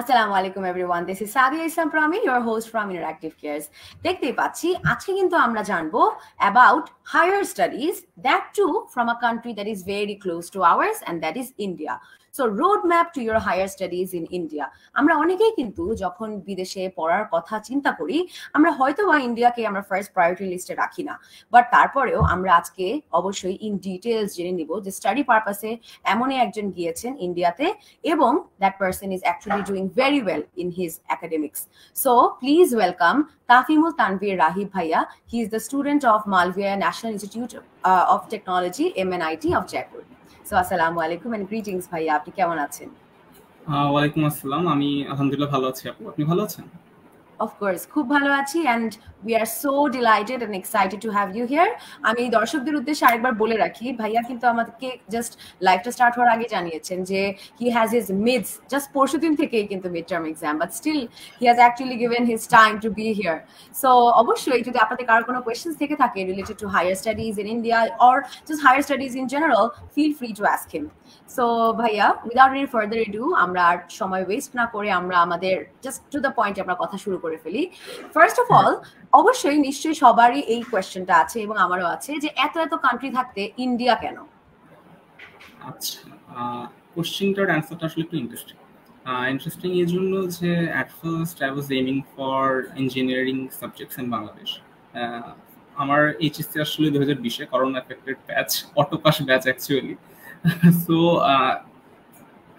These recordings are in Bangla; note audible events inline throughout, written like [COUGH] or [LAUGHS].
আসসালামু আলাইকুম everyone this is Sadia Islam Promi your host from interactive cares দেখতেই পাচ্ছি, আজকে কিন্তু আমরা জানব about higher studies that too from a country that is very close to ours and that is India so road map to your higher studies in India আমরা অনেকেই কিন্তু যখন বিদেশে পড়ার কথা চিন্তা করি, আমরা হয়তো বা ইন্ডিয়াকে আমরা ফার্স্ট প্রায়োরিটি লিস্টে রাখি না। বাট তারপরেও আমরা আজকে অবশ্যই ইন ডিটেলস জেনে নিব যে স্টাডি পারপাসে এমনই একজন গিয়েছেন ইন্ডিয়াতে এবং that person is actually doing very well in his academics so please welcome Tafimul Tanvir Rahib ভাইয়া he is the student of Malviya national institute of technology M N IT of Jaipur so আসসালামু আলাইকুম এন্ড গ্রিটিংস ভাইয়া, আপনি কেমন আছেন? ওয়ালাইকুম আসসালাম। আমি আলহামদুলিল্লাহ ভালো আছি আপু। আপনি ভালো আছেন? অফকোর্স খুব ভালো আছি and we are so delighted and excited to have you here আমি দর্শকদের উদ্দেশ্যে আরেকবার বলে রাখি, ভাইয়া কিন্তু আমাদেরকে জাস্ট লাইফটা স্টার্ট হওয়ার আগে জানিয়েছেন যে he has his mids just পরশু দিন থেকেই কিন্তু mid term exam but still he has actually given his time to be here so অবশ্যই যদি আপনাদের কারও কোনো কোয়েশ্চেন্স থেকে থাকে related to higher studies in India or just higher studies in general feel free to ask him so ভাইয়া উইদাউট এনি ফার্দার ইডু আমরা আর সময় ওয়েস্ট না করে আমরা আমাদের জাস্ট টু দ্য পয়েন্ট আমরা কথা শুরু করে ফেলি। ফার্স্ট অফ অল অবশ্যই নিশ্চয়ই সবারই এই কোয়েশ্চেনটা আছে এবং আমারও আছে যে এত এত কান্ট্রি থাকতে ইন্ডিয়া কেন? আচ্ছা কোশ্চেনটার অ্যান্সারটা আসলে একটু ইন্টারেস্টিং ইন্টারেস্টিং এই জন্য যে at first I was aiming for engineering subjects in Bangladesh আমার এইচএসসি আসলে দু হাজার বিশে corona effected batch auto pass batch actually [LAUGHS] so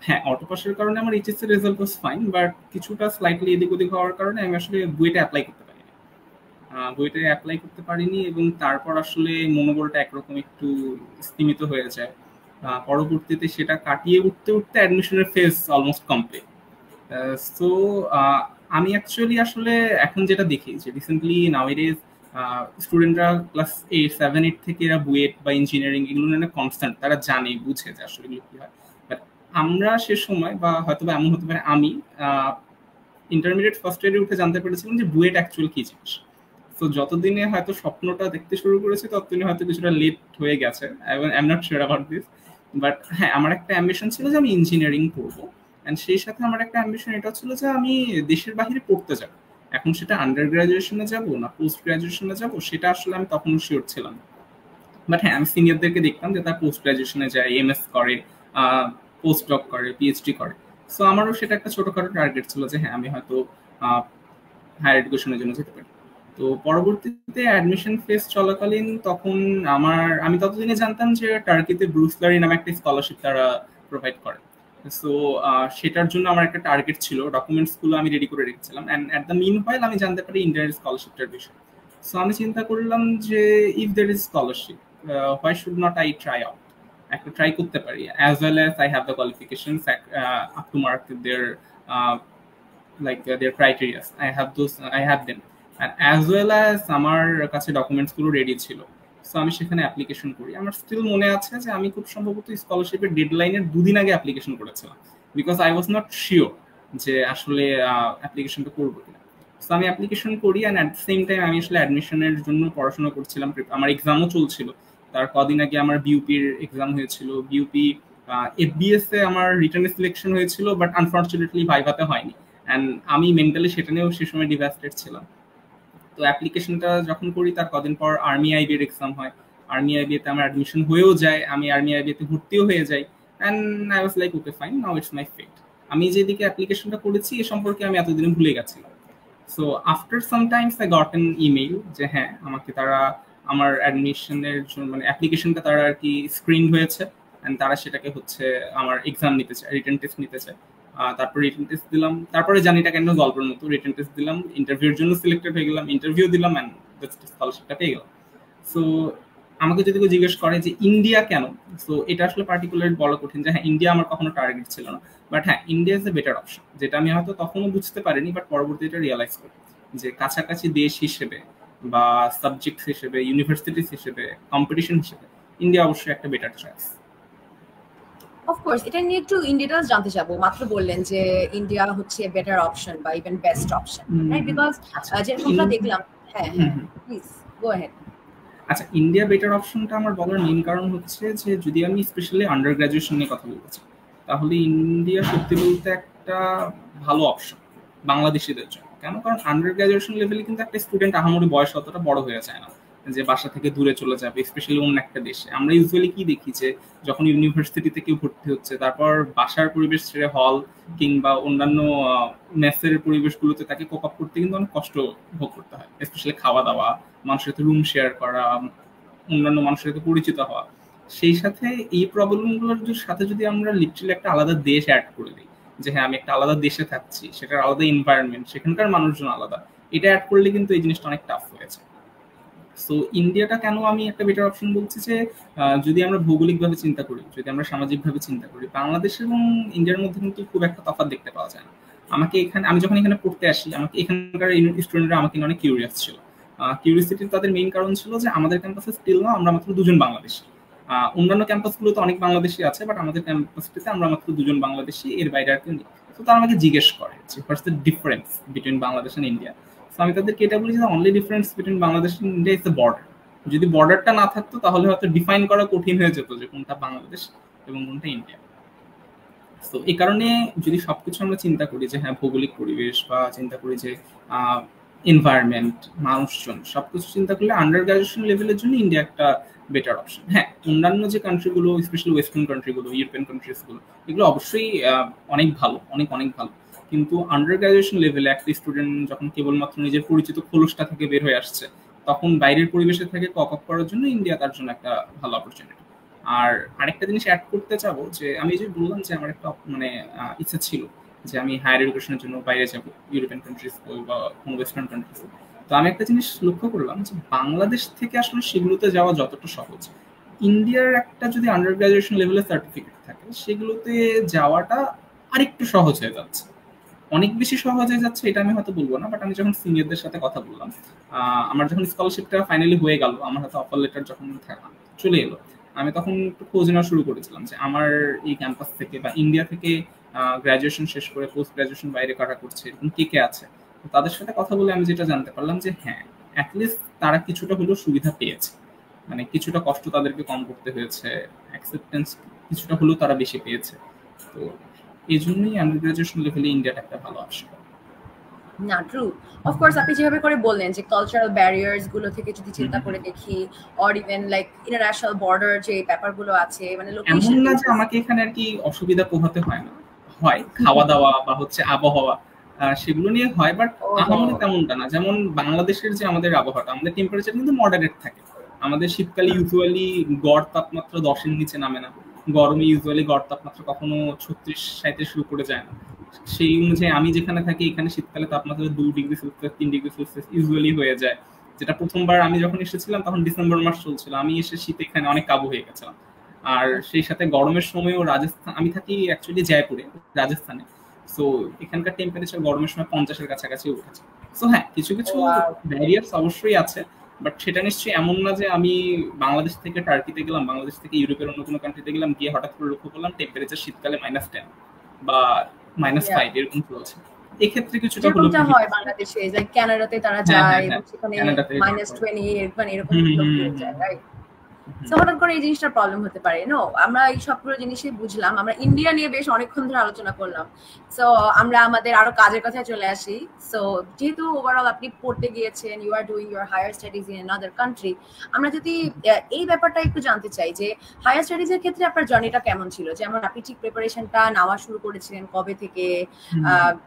হ্যাঁ অটোপাসের কারণে আমার HSC result was fine but কিছুটা স্লাইটলি এদিক ওদিক হওয়ার কারণে আমি আসলে বুয়েটে অ্যাপ্লাই করতে পারিনি। বুয়েটে অ্যাপ্লাই করতে পারিনি এবং তারপর আসলে মনোবলটা একরকম একটু স্তীমিত হয়ে যায়। পরবর্তীতে সেটা কাটিয়ে উঠতে উঠতে অ্যাডমিশনের ফেজ অলমোস্ট কমপ্লিট সো আমি অ্যাকচুয়ালি আসলে এখন যেটা দেখি যে রিসেন্টলি নাওয়েডেজ স্টুডেন্টরা ক্লাস এইট সেভেন এইট থেকে এরা বুয়েট বা ইঞ্জিনিয়ারিং এগুলো নিয়ে কনস্ট্যান্ট তারা জানে, বুঝে যে আসলে এগুলো কি হয়। বাট আমরা সে সময় বা হয়তো বা এমন হতে পারে আমি ইন্টারমিডিয়েট ফার্স্ট ইয়ারে উঠে জানতে পেরেছিলাম যে বুয়েট অ্যাকচুয়াল কি জিনিস। তো যতদিনে হয়তো স্বপ্নটা দেখতে শুরু করেছি, ততদিনে হয়তো কিছুটা লেট হয়ে গেছে। এবং I am not sure about this but হ্যাঁ আমার একটা অ্যাম্বিশন ছিল যে আমি ইঞ্জিনিয়ারিং পড়ব। অ্যান্ড সেই সাথে আমার একটা অ্যাম্বিশন এটা ছিল যে আমি দেশের বাহিরে পড়তে যাব। এখন সেটা আন্ডার গ্রাজুয়েশনে যাব না পোস্ট গ্রাজুয়েশনে যাব, সেটা আসলে আমি তখনও শিওর ছিলাম। বাট হ্যাঁ আমি সিনিয়রদেরকে দেখতাম যে তারা পোস্ট গ্রাজুয়েশনে যায় এম এস করে পোস্ট ডক করে পিএইচডি করে। সো আমারও সেটা একটা ছোটোখাটো টার্গেট ছিল যে হ্যাঁ আমি হয়তো হায়ার এডুকেশনের জন্য যেতে পারি। তো পরবর্তীতে অ্যাডমিশন ফেস চলাকালীন তখন আমার, আমি ততদিনে জানতাম যে টার্কিতে ব্রুসলারি নামে একটা স্কলারশিপ তারা প্রোভাইড করে। সো সেটার জন্য আমার একটা টার্গেট ছিল। ডকুমেন্টসগুলো আমি রেডি করে রেখেছিলাম। And at the meanwhile আমি জানতে পারি ইন্ডিয়ান স্কলারশিপটার বিষয়ে। সো আমি চিন্তা করলাম যে if there is scholarship why should not I try out একটা ট্রাই করতে পারি। As well as I have the qualifications up to mark their like their criterias I have those I have them as well as আমার কাছে ডকুমেন্টসগুলো রেডি ছিল। সো আমি সেখানে অ্যাপ্লিকেশন করি। আমার স্টিল মনে আছে যে আমি খুব সম্ভবত স্কলারশিপের ডেডলাইনের দুদিন আগে অ্যাপ্লিকেশন করেছিলাম। Because I was not sure যে আসলে অ্যাপ্লিকেশনটা করব কিনা। সো আমি অ্যাপ্লিকেশন করি অ্যান্ড অ্যাট সেম টাইম আমি আসলে অ্যাডমিশনের জন্য পড়াশোনা করছিলাম। আমার এক্সামও চলছিল। তার কদিন আগে আমার বিউপির এক্সাম হয়েছিল। বিউপি এফবিএস এ আমার রিটার্নে সিলেকশন হয়েছিল বাট আনফর্চুনেটলি ভাইভাতে হয়নি। অ্যান্ড আমি মেন্টালি সেটা নিয়েও সে সময় ডিভাস্টেড ছিলাম। তো অ্যাপ্লিকেশনটা যখন করি, তার কদিন পর আর্মি আইবির এক্সাম হয়। আর্মি আইবিএতে আমার অ্যাডমিশন হয়েও যায়, আমি আর্মি আইবিএতে ভর্তিও হয়ে যাই। And I was like okay fine now it's my fate আমি যেদিকে অ্যাপ্লিকেশনটা করেছি, এ সম্পর্কে আমি এতদিন ভুলে গেছিলাম so after sometimes I got an email যে হ্যাঁ আমাকে তারা আমার অ্যাডমিশনের জন্য মানে অ্যাপ্লিকেশনটা তারা আর কি স্ক্রিন হয়েছে। অ্যান্ড তারা সেটাকে হচ্ছে আমার এক্সাম নিতে চায় রিটার্ন টেস্ট নিতে চায়। তারপর রিটার্ন টেস্ট দিলাম। তারপরে জানি এটা কেন গল্পের মতো রিটার্ন টেস্ট দিলাম। ইন্টারভিউর জন্য সিলেক্টেড হয়ে গেলাম ইন্টারভিউ দিলাম অ্যান্ড স্কলারশিপটা পেয়ে গেলাম। সো আমাকে যদি কেউ জিজ্ঞেস করে যে ইন্ডিয়া কেন? সো এটা আসলে পার্টিকুলার বলা কঠিন যে হ্যাঁ ইন্ডিয়া আমার কখনো টার্গেট ছিল না। বাট হ্যাঁ India is a better option যেটা আমি হয়তো তখনও বুঝতে পারিনি বাট পরবর্তীতে রিয়েলাইজ করি যে কাছাকাছি দেশ হিসেবে বা সাবজেক্ট হিসেবে ইউনিভার্সিটিস হিসেবে কম্পিটিশন হিসেবে ইন্ডিয়া অবশ্যই একটা বেটার চয়েস অফকোর্স এটা নিয়ে একটু ইন ডিটেলস জানতে চাবো। মাত্র বললেন যে ইন্ডিয়া হচ্ছে বেটার অপশন বা even best option right because যেরকমটা দেখলাম হ্যাঁ হ্যাঁ প্লিজ গো অ্যাহেড আচ্ছা ইন্ডিয়া বেটার অপশনটা আমার বলার মেইন কারণ হচ্ছে যে যদি আমি স্পেশালি আন্ডার গ্রাজুয়েশন নিয়ে কথা বলতে চাই তাহলে ইন্ডিয়া সত্যি বলতে একটা ভালো অপশন বাংলাদেশিদের জন্য। কেন? কারণ আন্ডার গ্রাজুয়েশন লেভেলে কিন্তু একটা স্টুডেন্ট আহামরি বয়স অতটা বড় হয়ে যায় না। যে বাসা থেকে দূরে চলে যাবে স্পেশালি অন্য একটা দেশে। আমরা ইউজুয়ালি কি দেখি যে, যখন ইউনিভার্সিটিতে কেউ ভর্তি হচ্ছে, তারপর বাসার পরিবেশ ছেড়ে হল কিংবা অন্যান্য মেসের পরিবেশগুলোতে তাকে কোপ আপ করতে কিন্তু অনেক কষ্ট ভোগ করতে হয় স্পেশালি খাওয়া দাওয়া মানুষের সাথে রুম শেয়ার করা, অন্যান্য মানুষের সাথে পরিচিত হওয়া। সেই সাথে এই প্রবলেমগুলোর সাথে যদি আমরা লিটারালি একটা আলাদা দেশ অ্যাড করে দিই, যে হ্যাঁ আমি একটা আলাদা দেশে থাকছি, সেটার আলাদা এনভায়রনমেন্ট সেখানকার মানুষজন আলাদা, এটা অ্যাড করলে কিন্তু এই জিনিসটা অনেক টাফ হয়েছে সো ইন্ডিয়াটা কেন আমি একটা বেটার অপশন বলছি যে যদি আমরা ভৌগোলিকভাবে চিন্তা করি, যদি আমরা সামাজিকভাবে চিন্তা করি, বাংলাদেশ এবং ইন্ডিয়ার মধ্যে কিন্তু খুব একটা তফাৎ দেখতে পাওয়া যায় না। আমাকে এখানে, আমি যখন এখানে পড়তে আসি, আমাকে এখানকার স্টুডেন্টরা আমাকে অনেক কিউরিয়াস ছিল। কিউরিয়াসিটির তাদের মেইন কারণ ছিল যে, আমাদের ক্যাম্পাসে স্টিল না, আমরা মাত্র দুজন বাংলাদেশি। অন্যান্য ক্যাম্পাসগুলোতে অনেক বাংলাদেশি আছে বাট আমাদের ক্যাম্পাসটিতে আমরা মাত্র দুজন বাংলাদেশি, এর বাইরে আর কেউ নেই। তো তারা আমাকে জিজ্ঞেস করে যে what's the difference between Bangladesh and India so আমি তাদেরকে এটা বলি যে only difference between Bangladesh and India is the border যদি বর্ডারটা না থাকতো, তাহলে হয়তো ডিফাইন করা কঠিন হয়ে যেত যে কোনটা বাংলাদেশ এবং কোনটা ইন্ডিয়া তো এই কারণে যদি সবকিছু আমরা চিন্তা করি যে হ্যাঁ ভৌগোলিক পরিবেশ বা চিন্তা করি যে এনভায়রনমেন্ট মানুষজন, সবকিছু চিন্তা করলে আন্ডার গ্রাজুয়েশন লেভেলের জন্য ইন্ডিয়া একটা বেটার অপশন হ্যাঁ অন্যান্য যে কান্ট্রিগুলো স্পেশালি ওয়েস্টার্ন কান্ট্রিগুলো ইউরোপিয়ান কান্ট্রিজগুলো এগুলো অবশ্যই অনেক ভালো, অনেক অনেক ভালো। কিন্তু আন্ডার গ্রাজুয়েশন লেভেলে একটা স্টুডেন্ট যখন কেবলমাত্র নিজের পরিচিত খোলসটা থেকে বের হয়ে আসছে, তখন বাইরের পরিবেশে থেকে কপ আপ করার জন্য ইন্ডিয়া তার জন্য একটা ভালো অপরচুনিটি আর আরেকটা জিনিস অ্যাড করতে চাবো যে, আমি যে বললাম যে আমার একটা মানে ইচ্ছা ছিল যে আমি হায়ার এডুকেশনের জন্য বাইরে যাব ইউরোপিয়ান কান্ট্রিজ বা কোনো ওয়েস্টার্ন কান্ট্রিজ তো আমি একটা জিনিস লক্ষ্য করলাম যে বাংলাদেশ থেকে আসলে সেগুলোতে যাওয়া যতটা সহজ। ইন্ডিয়ার একটা যদি আন্ডার গ্রাজুয়েশন লেভেলের সার্টিফিকেট থাকে, সেগুলোতে যাওয়াটা আরেকটু সহজ হয়ে যাচ্ছে। অনেক বেশি সহজ হয়ে যাচ্ছে, এটা আমি হয়তো বলব না বাট আমি যখন সিনিয়রদের সাথে কথা বললাম আমার যখন স্কলারশিপটা ফাইনালি হয়ে গেল, আমার হাতে অফার লেটার যখন চলে এলো, আমি তখন একটু খোঁজ নেওয়া শুরু করেছিলাম যে আমার এই ক্যাম্পাস থেকে বা ইন্ডিয়া থেকে গ্রাজুয়েশন শেষ করে পোস্ট গ্রাজুয়েশন বাইরে কাটা করছে, এরকম কে কে আছে তাদের সাথে কথা বলে আমি যেটা জানতে পারলাম যে হ্যাঁ অ্যাটলিস্ট তারা কিছুটা হলেও সুবিধা পেয়েছে মানে কিছুটা কষ্ট তাদেরকে কম করতে হয়েছে অ্যাকসেপ্টেন্স কিছুটা হলেও তারা বেশি পেয়েছে, তো এই জন্যই আন্ডার গ্রাজুয়েশন লেভেলে একটা ভালো অপশন না ট্রু অফকোর্স আপনি যেভাবে করে বললেন যে কালচারাল ব্যারিয়ার্সগুলো থেকে যদি চিন্তা করে দেখি or even like international border যে ব্যাপারগুলো আছে মানে এমন না যে আমাকে এখানে আর কি অসুবিধা পোহাতে হয় না। হয় খাওয়া দাওয়া বা হচ্ছে আবহাওয়া সেগুলো নিয়ে হয় বাট আমাদের তেমনটা না। যেমন বাংলাদেশের যে আমাদের আবহাওয়াটা আমাদের টেম্পারেচার কিন্তু মডারেট থাকে। আমাদের শীতকালে ইউজুয়ালি গড় তাপমাত্রা দশের নিচে নামে না। গরমে ইউজুয়ালি গড় তাপমাত্রা কখনো ছত্রিশ সাঁত্রিশ শুরু করে যায় না। সেই অনুযায়ী আমি যেখানে থাকি এখানে শীতকালে তাপমাত্রা দু ডিগ্রি সেলসিয়াস তিন ডিগ্রি সেলসিয়াস ইউজুয়ালি হয়ে যায়। যেটা প্রথমবার আমি যখন এসেছিলাম তখন ডিসেম্বর মাস চলছিল। আমি এসে শীতে এখানে অনেক কাবু হয়ে গেছিলাম। আর সেই সাথে গরমের সময়ও রাজস্থান আমি থাকি অ্যাকচুয়ালি জয়পুরে রাজস্থানে। সো এখানকার টেম্পারেচার গরমের সময় পঞ্চাশের কাছাকাছি উঠেছে। সো হ্যাঁ কিছু কিছু ব্যারিয়ার্স অবশ্যই আছে। বাট সেটা নিশ্চয়ই এমন না যে আমি বাংলাদেশ থেকে টার্কিতে গেলাম বাংলাদেশ থেকে ইউরোপের অন্য কোনো কান্ট্রিতে গেলাম গিয়ে হঠাৎ করে লক্ষ্য করলাম টেম্পারেচার শীতকালে মাইনাস টেন বা মাইনাস ফাইভ এরকম চলছে এক্ষেত্রে কিছুটা হলো হয় বাংলাদেশে যে কানাডাতে তারা যায় সেখানে মাইনাস টোয়েন্টি মানে এরকম যায় রাইট সো হঠাৎ করে এই জিনিসটার প্রবলেম হতে পারে নো আমরা এই সবগুলো জিনিসই বুঝলাম। আমরা ইন্ডিয়া নিয়ে বেশ অনেকক্ষণ ধরে আলোচনা করলাম। সো আমরা আমাদের আরও কাজের কথায় চলে আসি। সো যেহেতু ওভারঅল আপনি পড়তে গিয়েছেন you are doing your higher studies in other country আমরা যদি এই ব্যাপারটা একটু জানতে চাই যে হায়ার স্টাডিজ এর ক্ষেত্রে আপনার জার্নিটা কেমন ছিল? যেমন আপনি ঠিক প্রিপারেশনটা নেওয়া শুরু করেছিলেন কবে থেকে?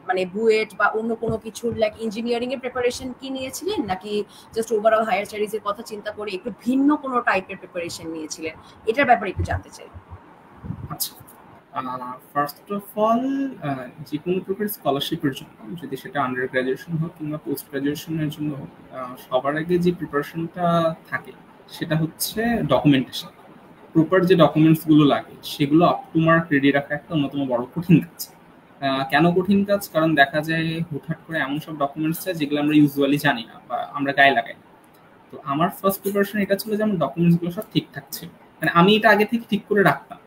মানে বুয়েট বা অন্য কোনো কিছুর লাইক ইঞ্জিনিয়ারিং এর প্রিপারেশন কি নিয়েছিলেন? নাকি জাস্ট ওভারঅল হায়ার স্টাডিজ এর কথা চিন্তা করে একটু ভিন্ন কোনো টাইপের প্রিপারেশন নিয়েছিলেন, এটার ব্যাপারে একটু জানতে চাই। আচ্ছা ফার্স্ট অফ অল যে কোনো প্রকার স্কলারশিপের জন্য, যদি সেটা আন্ডার গ্রাজুয়েশন হোক কিংবা পোস্ট গ্রাজুয়েশনের জন্য হোক সবার আগে যে প্রিপারেশনটা থাকে, সেটা হচ্ছে ডকুমেন্টেশন প্রপার যে ডকুমেন্টসগুলো লাগে, সেগুলো আপ টু মার্ক রেডি রাখা একটা অন্যতম বড় কঠিন কাজ। কেন কঠিন কাজ? কারণ দেখা যায় হুটহাট করে এমন সব ডকুমেন্টস আছে যেগুলো আমরা ইউজুয়ালি জানি না বা আমরা গায়ে লাগাই না। তো আমার ফার্স্ট প্রিপারেশন এটা ছিল যে আমার ডকুমেন্টসগুলো সব ঠিকঠাক ছিল। মানে আমি এটা আগে থেকে ঠিক করে রাখতাম।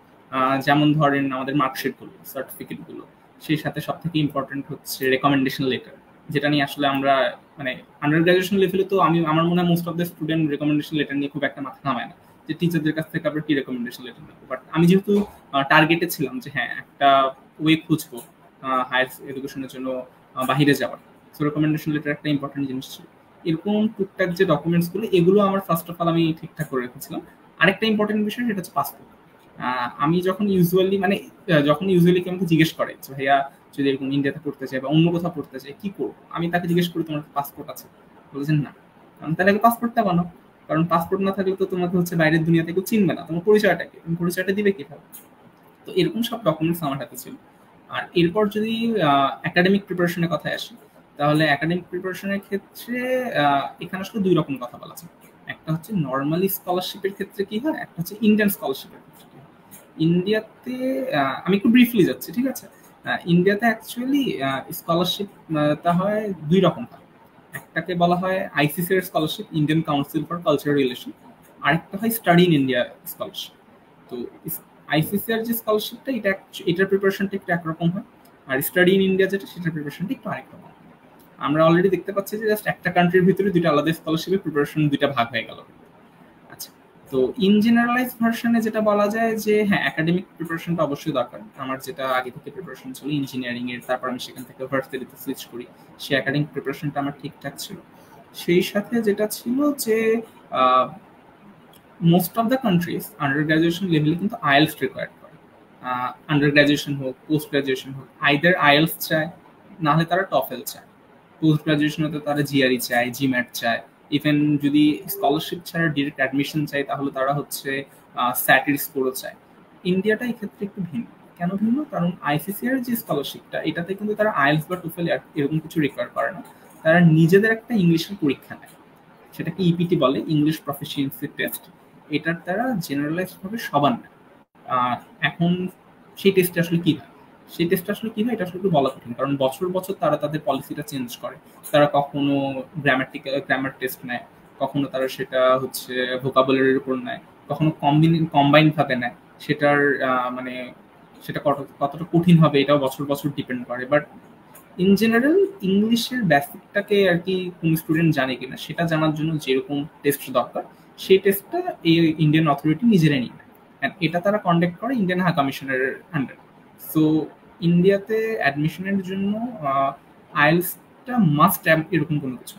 যেমন ধরেন আমাদের মার্কশিটগুলো সার্টিফিকেটগুলো সেই সাথে সব থেকে ইম্পর্টেন্ট হচ্ছে রেকমেন্ডেশন লেটার যেটা নিয়ে আসলে আমরা মানে আন্ডার গ্রাজুয়েশন লেভেলে তো আমি, আমার মনে হয় most of the student recommendation letter নিয়ে খুব একটা মাথা নামায় না। যে টিচারদের কাছ থেকে আবার কি রেকমেন্ডেশন লেটার নেব? বাট আমি যেহেতু টার্গেটে ছিলাম যে হ্যাঁ একটা ওয়ে খুঁজবো হায়ার এডুকেশনের জন্য বাহিরে যাওয়ার। সো রেকমেন্ডেশন লেটার একটা ইম্পর্টেন্ট জিনিস ছিল। এরকম টুকটাক যে ডকুমেন্টসগুলো এগুলো আমার ফার্স্ট অফ অল আমি ঠিকঠাক করে রেখেছিলাম। আরেকটা ইম্পর্টেন্ট বিষয়, সেটা হচ্ছে পাসপোর্ট আমি যখন ইউজুয়ালি মানে যখন ইউজুয়ালি কেউ আমাকে জিজ্ঞেস করে যে, ভাইয়া, যদি এরকম ইন্ডিয়াতে পড়তে চাই বা অন্য কোথাও পড়তে চাই, কি করব? আমি তাকে জিজ্ঞেস করি, তোমার পাসপোর্ট আছে? বলেছেন, না। কারণ তাহলে পাসপোর্টটা বানাও। কারণ পাসপোর্ট না থাকলে তো তোমাকে হচ্ছে বাইরের দুনিয়াতে কেউ চিনবে না। তোমার পরিচয়টাকে তুমি পরিচয়টা দিবে কীভাবে? তো এরকম সব ডকুমেন্টস আমার হাতে ছিল। আর এরপর যদি একাডেমিক প্রিপারেশনের কথায় আসি তাহলে একাডেমিক প্রিপারেশনের ক্ষেত্রে এখানে আসলে দুই রকম কথা বলা যায় একটা হচ্ছে নর্মালি স্কলারশিপের ক্ষেত্রে কি হয়? একটা হচ্ছে ইন্ডিয়ান স্কলারশিপের ক্ষেত্রে কি ইন্ডিয়াতে আমি একটু ব্রিফলি যাচ্ছি, ঠিক আছে? ইন্ডিয়াতে অ্যাকচুয়ালি স্কলারশিপটা হয় দুই রকম হয়। একটাকে বলা হয় আইসিসি এর scholarship Indian council for cultural relation আরেকটা হয় স্টাডি ইন ইন্ডিয়া স্কলারশিপ তো আইসিসি এর যে স্কলারশিপটা এটা এটার প্রিপারেশনটা একটু একরকম হয়। আর স্টাডি ইন ইন্ডিয়া যেটা, সেটার প্রিপারেশনটা একটু আরেক রকম আমরা অলরেডি দেখতে পাচ্ছি যে জাস্ট একটা কান্ট্রির ভিতরে দুইটা আলাদা স্কলারশিপের প্রিপারেশন দুইটা ভাগ হয়ে গেল। আচ্ছা তো ইন জেনারেলাইজ ভার্সনে যেটা বলা যায় যে হ্যাঁ একাডেমিক প্রিপারেশনটা অবশ্যই দরকার। আমার যেটা আগে থেকে প্রিপারেশন ছিল ইঞ্জিনিয়ারিং এর, তারপর আমি সেখান থেকে ভার্সিটিতে সুইচ করি। সেই একাডেমিক প্রিপারেশনটা আমার ঠিকঠাক ছিল। সেই সাথে যেটা ছিল যে most of the countries under graduation লেভেলে কিন্তু আইএলস রিকোয়ার্ড করে। আন্ডার গ্রাজুয়েশন হোক পোস্ট গ্রাজুয়েশন হোক আইদার আইএলস চায়, নাহলে তারা টফেল চায়। পোস্ট গ্রাজুয়েশন হতে তারা জিআরই চায় জিম্যাট চায়। ইভেন যদি স্কলারশিপ ছাড়া ডিরেক্ট অ্যাডমিশন চাই তাহলে তারা হচ্ছে স্যাটের স্কোরও চায়। ইন্ডিয়াটা এই ক্ষেত্রে একটু ভিন্ন। কেন ভিন্ন? কারণ আইসিসিআর যে স্কলারশিপটা এটাতে কিন্তু তারা আইএলস বা টুফেল এরকম কিছু রিকোয়ার করে না। তারা নিজেদের একটা ইংলিশের পরীক্ষা নেয়। সেটাকে ইপিটি বলে ইংলিশ প্রফেশিয়েন্সি টেস্ট এটার দ্বারা জেনারেলাইজড ভাবে সবার নেয়। এখন সেই টেস্টে আসলে কি হয়? সেই টেস্টটা আসলে কি হয়, এটা আসলে একটু বলা কঠিন। কারণ বছর বছর তারা তাদের পলিসিটা চেঞ্জ করে। তারা কখনো গ্রামাটিক্যাল গ্রামার টেস্ট নেয়, কখনো তারা সেটা হচ্ছে ভোকাবুলারির উপর নেয়, কখনো কম্বিন কম্বাইন ভাবে নেয়। সেটার মানে সেটা কত, কতটা কঠিন হবে এটাও বছর বছর ডিপেন্ড করে। বাট ইন জেনারেল ইংলিশের বেসিকটাকে আর কি কোন স্টুডেন্ট জানে কিনা, সেটা জানার জন্য যেরকম টেস্ট দরকার, সেই টেস্টটা এই ইন্ডিয়ান অথরিটি নিজেরাই নিয়ে নেয়। এটা তারা কন্ডাক্ট করে ইন্ডিয়ান হাই কমিশনের আন্ডার সো ইন্ডিয়াতে অ্যাডমিশনের জন্য আইএলসটা মাস্ট এরকম কোনো কিছু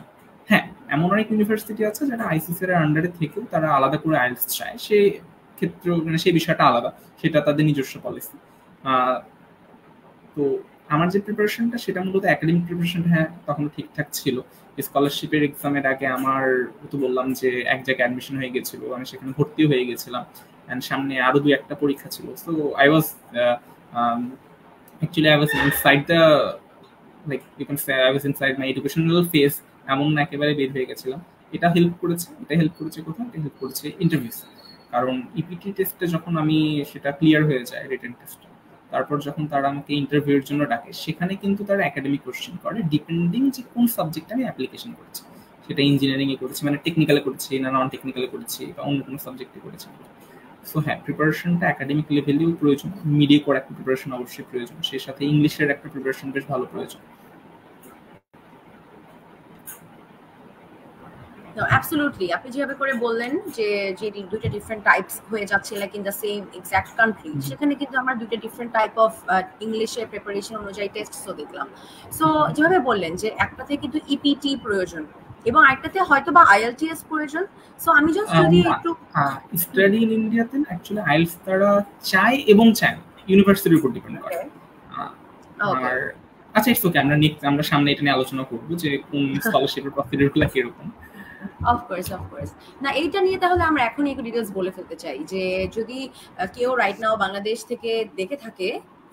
হ্যাঁ এমন অনেক ইউনিভার্সিটি আছে যারা আইসিসির আন্ডারে থেকেও তারা আলাদা করে আইএলস চায়। সে ক্ষেত্র মানে সেই বিষয়টা আলাদা, সেটা তাদের নিজস্ব পলিসি তো আমার যে প্রিপারেশনটা সেটা মূলত একাডেমিক প্রিপারেশনটা হ্যাঁ তখন ঠিকঠাক ছিল। স্কলারশিপের এক্সামের আগে আমার তো বললাম যে এক জায়গায় অ্যাডমিশন হয়ে গেছিল, আমি সেখানে ভর্তিও হয়ে গেছিলাম। অ্যান্ড সামনে আরও দু একটা পরীক্ষা ছিল। So I was actually, I was inside the, like, you can say I was inside my educational phase. এমন না একেবারে বের হয়ে গেছিলাম। এটা হেল্প করেছে, এটা হেল্প করেছে কোথাও এটা হেল্প করেছে ইন্টারভিউস কারণ ইপিটি টেস্টে যখন আমি সেটা ক্লিয়ার হয়ে যায় রিটেন টেস্টে তারপর যখন তারা আমাকে ইন্টারভিউর জন্য ডাকে, সেখানে কিন্তু তারা একাডেমিক কোশ্চেন করে ডিপেন্ডিং যে কোন সাবজেক্টে আমি অ্যাপ্লিকেশন করছি। সেটা ইঞ্জিনিয়ারিং এ করেছি মানে টেকনিক্যালে করেছি, না নন টেকনিক্যালে করেছি, বা অন্য কোনো সাবজেক্টে করেছি। সো হ্যাঁ প্রিপারেশনটা একাডেমিক লেভেলেও প্রয়োজন। মিডিয়ে করে একটা প্রিপারেশন অবশ্যই প্রয়োজন। সেই সাথে ইংলিশের একটা প্রিপারেশন বেশ ভালো প্রয়োজন। অ্যাবসলুটলি আপনি যেভাবে করে বললেন যে যে দুইটা ডিফারেন্ট টাইপস হয়ে যাচ্ছে like in the same exact country সেখানে কিন্তু আমরা দুইটা ডিফারেন্ট টাইপ অফ ইংলিশের প্রিপারেশন অনুযায়ী টেস্টও দেখলাম। সো যেভাবে বললেন যে একটাতে কিন্তু ইপিটি প্রয়োজন। এবং আরেকটাতে হয়তো বা আইএলটিএস প্রয়োজন। সো আমি জাস্ট যদি একটু স্টাডি ইন ইন্ডিয়াতে অ্যাকচুয়ালি আইএলটিএস তারা চায় এবং চায় ইউনিভার্সিটির উপর ডিপেন্ড করে। আর আচ্ছা ইটস ওকে আমরা নেক্সট আমরা সামনে এটা নিয়ে আলোচনা করব যে কোন [LAUGHS] স্কলারশিপের প্রসিডিউরগুলো কীরকম। অফকোর্স অফকোর্স না এইটা নিয়ে তাহলে আমরা এখনই একটু ডিটেলস বলে ফেলতে চাই যে যদি কেউ রাইট নাও বাংলাদেশ থেকে দেখে থাকে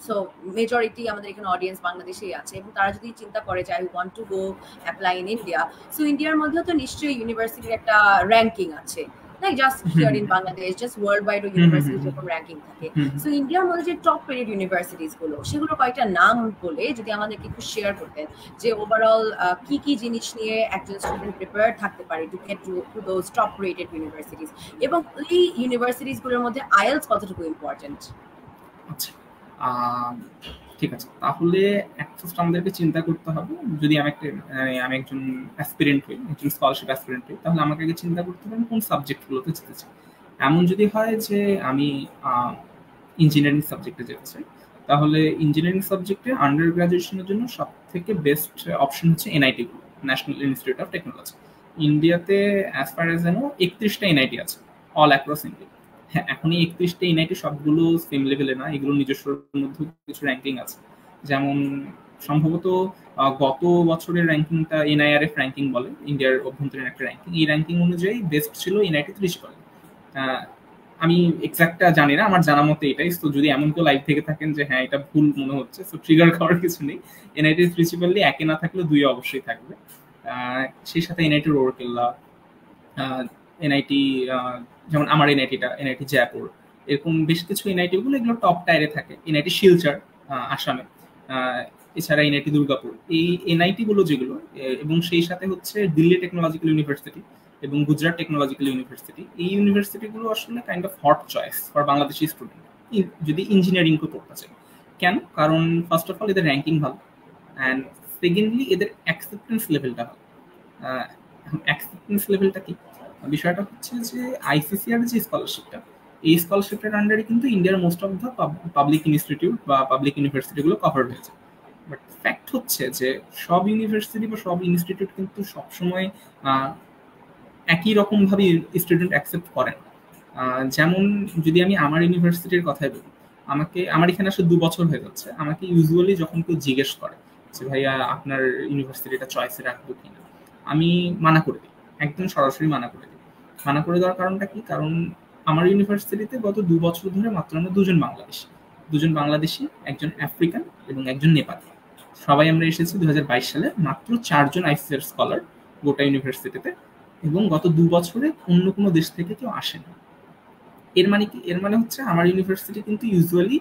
সো মেজরিটি আমাদের এখানে অডিয়েন্স বাংলাদেশেই আছে এবং তারা যদি চিন্তা করে যে I want to go apply in India so ইন্ডিয়ার মধ্যেও তো নিশ্চয়ই ইউনিভার্সিটির একটা র্যাঙ্কিং আছে। Like just here in Bangladesh just world wide university যেরকম র্যাঙ্কিং থাকে। সো ইন্ডিয়ার মধ্যে যে টপ রেটেড ইউনিভার্সিটিসগুলো সেগুলো কয়েকটা নাম বলে যদি আমাদেরকে একটু শেয়ার করতেন যে ওভারঅল কি কি জিনিস নিয়ে একজন স্টুডেন্ট প্রিপেয়ার থাকতে পারে to get to to those top rated universities এবং এই ইউনিভার্সিটিসগুলোর মধ্যে আইএলস কতটুকু ইম্পর্টেন্ট আচ্ছা। ঠিক আছে। তাহলে ফার্স্ট আমাদেরকে চিন্তা করতে হবে, যদি আমি একটা আমি একজন অ্যাসপিরেন্ট হই, একজন স্কলারশিপ অ্যাসপিরেন্ট হই, তাহলে আমাকে আগে চিন্তা করতে হবে কোন সাবজেক্টগুলোতে যেতে চাই। এমন যদি হয় যে আমি ইঞ্জিনিয়ারিং সাবজেক্টে যেতে চাই, তাহলে ইঞ্জিনিয়ারিং সাবজেক্টে আন্ডার গ্রাজুয়েশনের জন্য সব থেকে বেস্ট অপশন হচ্ছে NIT national institute of technology ইন্ডিয়াতে অ্যাজ ফার এজ যেন একত্রিশটা এনআইটি আছে অল অ্যাক্রস ইন্ডিয়া হ্যাঁ এখন এই একত্রিশটা এনআইটি সবগুলো সেম লেভেলে না, এগুলো নিজস্ব মধ্যে কিছু র্যাঙ্কিং আছে। যেমন সম্ভবত গত বছরের র্যাঙ্কিংটা এনআইআরএফ র্যাঙ্কিং বলে ইন্ডিয়ার অভ্যন্তরীণ একটা র্যাঙ্কিং এই র্যাঙ্কিং অনুযায়ী বেস্ট ছিল এনআইটি ত্রিশ কলেজ আমি এক্সাক্টটা জানি না, আমার জানা মতে এটাই। তো যদি এমন কেউ লাইভ থেকে থাকেন যে হ্যাঁ এটা ভুল মনে হচ্ছে তো ট্রিগার খাওয়ার কিছু নেই। এনআইটি প্রিন্সিপালি একে না থাকলে দুই অবশ্যই থাকবে। সেই সাথে এনআইটি রোরকেল্লা এনআইটি যেমন আমার এনআইটিটা এনআইটি জয়পুর এরকম বেশ কিছু এনআইটি গুলো, এগুলো টপ টায়ারে থাকে। এনআইটি শিলচর আসামে। এছাড়া এনআইটি দুর্গাপুর এই এনআইটি গুলো যেগুলো এবং সেই সাথে হচ্ছে দিল্লি টেকনোলজিক্যাল ইউনিভার্সিটি এবং গুজরাট টেকনোলজিক্যাল ইউনিভার্সিটি এই ইউনিভার্সিটিগুলো আসলে kind of hot choice for Bangladeshi student যদি ইঞ্জিনিয়ারিং কেউ পড়তে চায়। কেন? কারণ ফার্স্ট অফ অল এদের র্যাঙ্কিং ভালো অ্যান্ড সেকেন্ডলি এদের অ্যাকসেপ্টেন্স লেভেলটা ভালো। অ্যাকসেপ্টেন্স লেভেলটা কি? বিষয়টা হচ্ছে যে আইসিসিআর যে স্কলারশিপটা এই স্কলারশিপটার আন্ডারে কিন্তু ইন্ডিয়ার most of the public institute বা পাবলিক ইউনিভার্সিটিগুলো কভার হয়েছে। বাট ফ্যাক্ট হচ্ছে যে সব ইউনিভার্সিটি বা সব ইনস্টিটিউট কিন্তু সবসময় একই রকমভাবে স্টুডেন্ট অ্যাকসেপ্ট করেন যেমন যদি আমি আমার ইউনিভার্সিটির কথাই বলি, আমাকে, আমার এখানে আসলে দু বছর হয়ে যাচ্ছে। আমাকে ইউজুয়ালি যখন কেউ জিজ্ঞেস করে যে, ভাইয়া, আপনার ইউনিভার্সিটিটা চয়েসে রাখব কিনা? আমি মানা করে দিই। একদম সরাসরি মানা করে দিই। মানা করে দেওয়ার কারণটা কি? কারণ আমার ইউনিভার্সিটিতে গত দু বছর ধরে মাত্র আমরা দুজন বাংলাদেশি। দুজন বাংলাদেশি, একজন আফ্রিকান এবং একজন নেপালি। সবাই আমরা এসেছি দু হাজার বাইশ সালে, মাত্র চারজন আইসিএর স্কলার গোটা ইউনিভার্সিটিতে এবং গত দু বছরে অন্য কোনো দেশ থেকে কেউ আসেন। এর মানে কি? এর মানে হচ্ছে আমার ইউনিভার্সিটি কিন্তু ইউজুয়ালি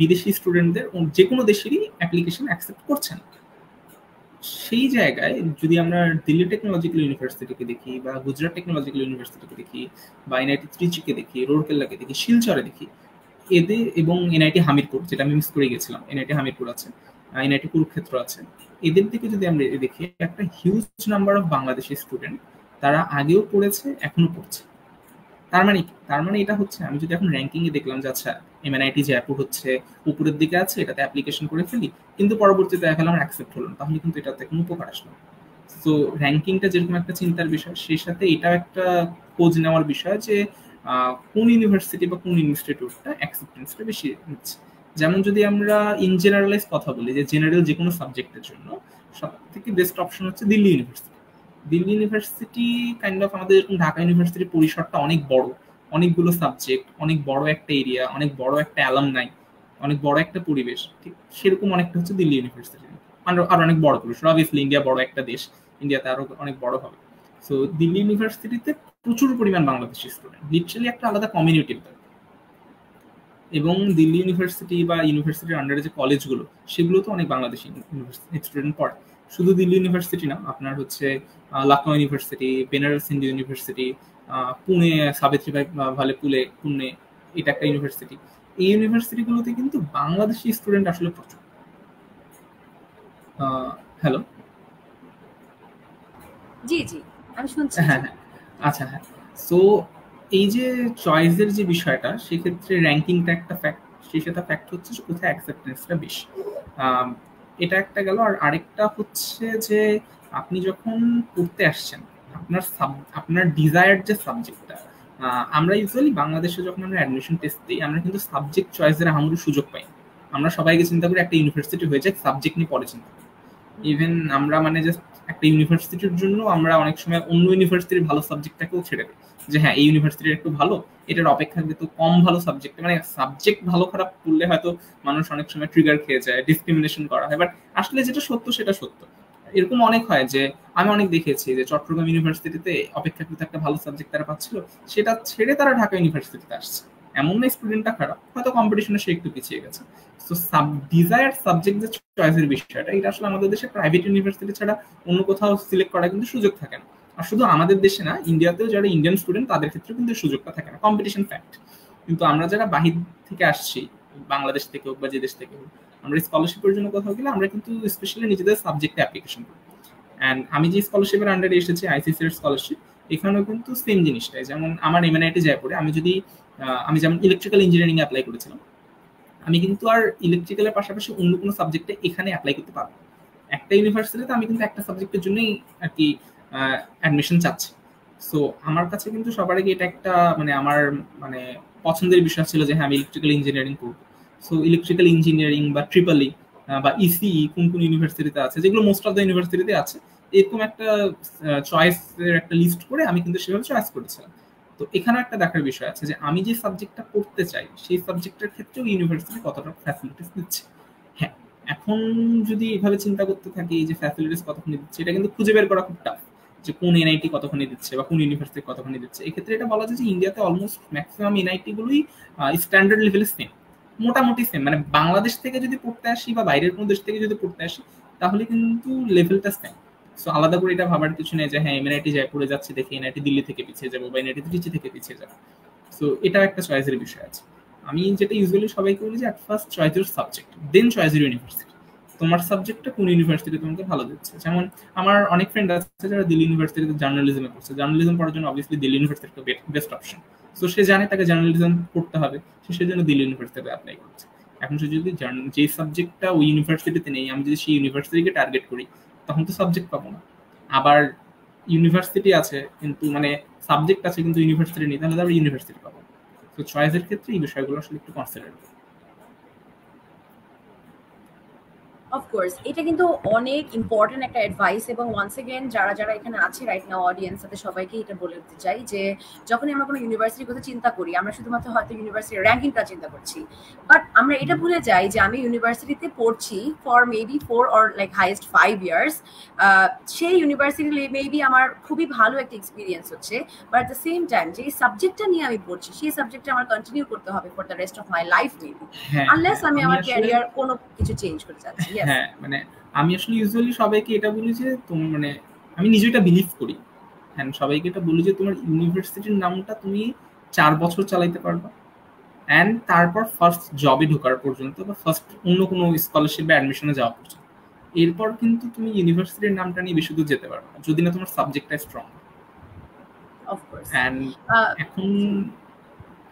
বিদেশি স্টুডেন্টদের যে কোনো দেশেরই অ্যাপ্লিকেশন অ্যাকসেপ্ট করছেন সেই জায়গায় যদি আমরা দিল্লি টেকনোলজিক্যাল ইউনিভার্সিটিকে দেখি বা গুজরাট টেকনোলজিক্যাল ইউনিভার্সিটিকে দেখি বা এনআইটি ত্রিচিকে দেখি রোডকেল্লাকে দেখি, শিলচরে দেখি এদের এবং এনআইটি হামিরপুর যেটা আমি মিস করে গেছিলাম এনআইটি হামিরপুর আছে এনআইটি কুরুক্ষেত্র আছে, এদের দিকে যদি আমরা দেখি, একটা huge number of Bangladeshi student তারা আগেও পড়েছে, এখনও পড়ছে। তার মানে তার মানে এটা হচ্ছে, আমি যদি এখন র্যাঙ্কিংয়ে দেখলাম যে আচ্ছা এমএনআইটি যে জয়পুর হচ্ছে উপরের দিকে আছে, এটাতে অ্যাপ্লিকেশন করে ফেলি, কিন্তু পরবর্তীতে দেখা গেল আমার অ্যাকসেপ্ট হলো না, তাহলে কিন্তু এটাতে কোনো উপকার আসলো তো র্যাঙ্কিংটা যেরকম একটা চিন্তার বিষয়, সেই সাথে এটাও একটা খোঁজ নেওয়ার বিষয় যে কোন ইউনিভার্সিটি বা কোন ইনস্টিটিউটটা অ্যাকসেপ্টেন্সটা বেশি নিচ্ছে। যেমন যদি আমরা ইন জেনারেলাইজ কথা বলি, যে জেনারেল যে কোনো সাবজেক্টের জন্য সব থেকে বেস্ট অপশন হচ্ছে Delhi university Delhi university kind of আমাদের এরকম ঢাকা ইউনিভার্সিটির পরিসরটা অনেক বড়। অনেকগুলো সাবজেক্ট অনেক বড় একটা এরিয়া অনেক বড় একটা অ্যালাম নাই অনেক বড় একটা পরিবেশ, ঠিক সেরকম অনেকটা হচ্ছে দিল্লি ইউনিভার্সিটি আর অনেক বড় পরিসর অবভিয়াসলি ইন্ডিয়া বড় একটা দেশ ইন্ডিয়াতে আরও অনেক বড় হবে। সো দিল্লি ইউনিভার্সিটিতে প্রচুর পরিমাণ বাংলাদেশি স্টুডেন্ট লিটারালি একটা আলাদা কমিউনিটি এবং দিল্লি ইউনিভার্সিটি বা ইউনিভার্সিটির আন্ডারে যে কলেজগুলো সেগুলো তো অনেক বাংলাদেশি স্টুডেন্ট পড়ে। শুধু দিল্লি ইউনিভার্সিটি না, আপনার হচ্ছে লখনৌ ইউনিভার্সিটি বেনারস হিন্দু ইউনিভার্সিটি পুনে সাবিত্রীবাই ভালে পুলে পুনে এটা একটা ইউনিভার্সিটি এই ইউনিভার্সিটিগুলোতে কিন্তু বাংলাদেশি স্টুডেন্ট আসলে প্রচুর। হ্যালো জি জি আমি শুনছি। হ্যাঁ হ্যাঁ আচ্ছা হ্যাঁ। সো এই যে চয়েসের যে বিষয়টা সেক্ষেত্রে র্যাঙ্কিংটা একটা ফ্যাক্ট সেই সাথে ফ্যাক্ট হচ্ছে যে কোথায় অ্যাকসেপ্টেন্সটা বেশি। এটা একটা গেল। আর আরেকটা হচ্ছে যে আপনি যখন পড়তে আসছেন আপনার সাব আপনার ডিজায়ার্ড যে সাবজেক্টটা আমরা ইউজুয়ালি বাংলাদেশে যখন আমরা অ্যাডমিশন টেস্ট দিই, আমরা কিন্তু সাবজেক্ট চয়েসের আমারও সুযোগ পাই। আমরা সবাইকে চিন্তা করি একটা ইউনিভার্সিটি হয়ে যায় সাবজেক্ট নিয়ে পরে চিন্তা করি। ইভেন আমরা মানে জাস্ট একটা ইউনিভার্সিটির জন্য আমরা অনেক সময় অন্য ইউনিভার্সিটির ভালো সাবজেক্টটাকেও ছেড়ে দিই। যে হ্যাঁ এই ইউনিভার্সিটির একটু ভালো, এটার অপেক্ষাকৃত কম ভালো সাবজেক্ট মানে সাবজেক্ট ভালো খারাপ করলে হয়তো মানুষ অনেক সময় ট্রিগার খেয়ে যায় ডিসক্রিমিনেশন করা হয়। বাট আসলে যেটা সত্য, সেটা সত্য। এরকম অনেক হয় যে, আমি অনেক দেখেছি যে চট্টগ্রাম ইউনিভার্সিটিতে অপেক্ষাকৃত একটা ভালো সাবজেক্ট তারা পাচ্ছিল, সেটা ছেড়ে তারা ঢাকা ইউনিভার্সিটিতে আসছে। এমন না স্টুডেন্টটা খারাপ, হয়তো কম্পিটিশনে সে একটু পিছিয়ে গেছে। তো সাব ডিজায়ার সাবজেক্ট যে চয়েসের বিষয়টা, এটা আসলে আমাদের দেশে প্রাইভেট ইউনিভার্সিটি ছাড়া অন্য কোথাও সিলেক্ট করার কিন্তু সুযোগ থাকে না। আর শুধু আমাদের দেশে না ইন্ডিয়াতেও যারা ইন্ডিয়ান স্টুডেন্ট তাদের ক্ষেত্রে কিন্তু সুযোগটা থাকে না। কম্পিটিশন ফ্যাক্ট কিন্তু আমরা যারা বাহির থেকে আসছি, বাংলাদেশ থেকে হোক বা যে দেশ থেকে হোক আমরা স্কলারশিপের জন্য কোথাও গেলে আমরা কিন্তু স্পেশালি নিজেদের সাবজেক্টে অ্যাপ্লিকেশন করি। অ্যান্ড আমি যে স্কলারশিপের আন্ডারে এসেছি আইসিসি এর স্কলারশিপ এখানেও কিন্তু সেম জিনিসটাই। যেমন আমার এমএনআইটি জয়পুরে আমি যদি আমি যেমন ইলেকট্রিক্যাল ইঞ্জিনিয়ারিং অ্যাপ্লাই করেছিলাম, আমি কিন্তু আর ইলেকট্রিক্যালের পাশাপাশি অন্য কোনো সাবজেক্টে এখানে অ্যাপ্লাই করতে পারব একটা ইউনিভার্সিটিতে আমি কিন্তু একটা সাবজেক্টের জন্যই আর কি অ্যাডমিশন চাচ্ছি। সো আমার কাছে কিন্তু সবার আগে এটা একটা মানে আমার মানে পছন্দের বিষয় ছিল যে হ্যাঁ আমি ইলেকট্রিক্যাল ইঞ্জিনিয়ারিং করব। সো ইলেকট্রিক্যাল ইঞ্জিনিয়ারিং বা ট্রিপলি বা ইসিই কোন কোন ইউনিভার্সিটিতে আছে, যেগুলো মোস্ট অফ দ্য ইউনিভার্সিটিতে আছে, এরকম একটা চয়েসের একটা লিস্ট করে আমি কিন্তু সেভাবে চয়েস করেছিলাম। তো এখানে একটা দেখার বিষয় আছে যে আমি যে সাবজেক্টটা পড়তে চাই, সেই সাবজেক্টের ক্ষেত্রেও ইউনিভার্সিটি কতটা ফ্যাসিলিটিস দিচ্ছে। হ্যাঁ এখন যদি এভাবে চিন্তা করতে থাকি যে ফ্যাসিলিটিস কতক্ষণ দিচ্ছে, এটা কিন্তু খুঁজে বের করা খুব টাফ যে কোন এনআইটি কতক্ষণে দিচ্ছে বা কোন ইউনিভার্সিটি কতক্ষণে দিচ্ছে। এক্ষেত্রে এটা বলা যায় যে ইন্ডিয়াতে অলমোস্ট ম্যাক্সিমাম এনআইটি গুলোই স্ট্যান্ডার্ড লেভেলে সেম মোটামুটি সেম মানে বাংলাদেশ থেকে যদি পড়তে আসি বা বাইরের কোনো দেশ থেকে যদি পড়তে আসি, তাহলে কিন্তু লেভেলটা সেম সো আলাদা করে এটা ভাবার কিছু নেই যে হ্যাঁ এমএনআইটি জয়পুরে যাচ্ছে, দেখে এনআইটি দিল্লি থেকে পিছিয়ে যাব বা এনআইটি ত্রিচি থেকে পিছিয়ে যাব। সো এটাও একটা চয়েসের বিষয় আছে। আমি যেটা ইউজুয়ালি সবাইকে বলি যে at first choice your subject then choice your university তোমার সাবজেক্টটা কোন ইউনিভার্সিটিতে তোমাকে ভালো দিচ্ছে? যেমন আমার অনেক ফ্রেন্ড আছে যারা দিল্লি ইউনিভার্সিটিতে জার্নালিজমে পড়ছে। জার্নালিজম পড়ার জন্য অবভিয়াসলি দিল্লি ইউনিভার্সিটি একটা বেস্ট অপশন সো সে জানে তাকে জার্নালিজম পড়তে হবে, সে সেজন্য দিল্লি ইউনিভার্সিটিতে অ্যাপ্লাই করছে। এখন সে যদি যে সাবজেক্টটা ওই ইউনিভার্সিটিতে নেই, আমি যদি সেই ইউনিভার্সিটিকে টার্গেট করি, তখন তো সাবজেক্ট পাবো না। আবার ইউনিভার্সিটি আছে, কিন্তু মানে সাবজেক্ট আছে, কিন্তু ইউনিভার্সিটি নেই, তাহলে আবার ইউনিভার্সিটি পাবো। তো চয়েসের ক্ষেত্রে এই বিষয়গুলো আসলে একটু কনসিডার অফকোর্স এটা কিন্তু অনেক ইম্পর্টেন্ট একটা অ্যাডভাইস এবং ওয়ান্স এগেন যারা যারা এখানে আছে রাইট নাও অডিয়েন্স তাদের সবাইকে এটা বলে দিতে চাই যে যখনই আমরা কোনো ইউনিভার্সিটির কথা চিন্তা করি আমরা শুধুমাত্র হয়তো ইউনিভার্সিটির র্যাঙ্কিংটা চিন্তা করছি। বাট আমরা এটা ভুলে যাই যে আমি ইউনিভার্সিটিতে পড়ছি for maybe four or like highest five years সেই ইউনিভার্সিটি মেবি আমার খুবই ভালো একটা এক্সপিরিয়েন্স হচ্ছে। But at the same time যে সাবজেক্টটা নিয়ে আমি পড়ছি সেই সাবজেক্টটা আমার কন্টিনিউ করতে হবে for the rest of my life maybe unless আমি আমার ক্যারিয়ার কোনো কিছু চেঞ্জ করে যাচ্ছি। হ্যাঁ মানে আমি আসলে ইউজুয়ালি সবাইকে এটা বলি যে তুমি মানে আমি নিজে এটা বিলিভ করি। হ্যাঁ সবাইকে এটা বলি যে তোমার ইউনিভার্সিটির নামটা তুমি চার বছর চালাইতে পারবা। অ্যান্ড তারপর ফার্স্ট জবে ঢোকার পর্যন্ত বা ফার্স্ট অন্য কোনো স্কলারশিপ বা অ্যাডমিশনে যাওয়া পর্যন্ত। এরপর কিন্তু তুমি ইউনিভার্সিটির নামটা নিয়ে বেশি দূর যেতে পারবে যদি না তোমার সাবজেক্টটা স্ট্রং অ্যান্ড এখন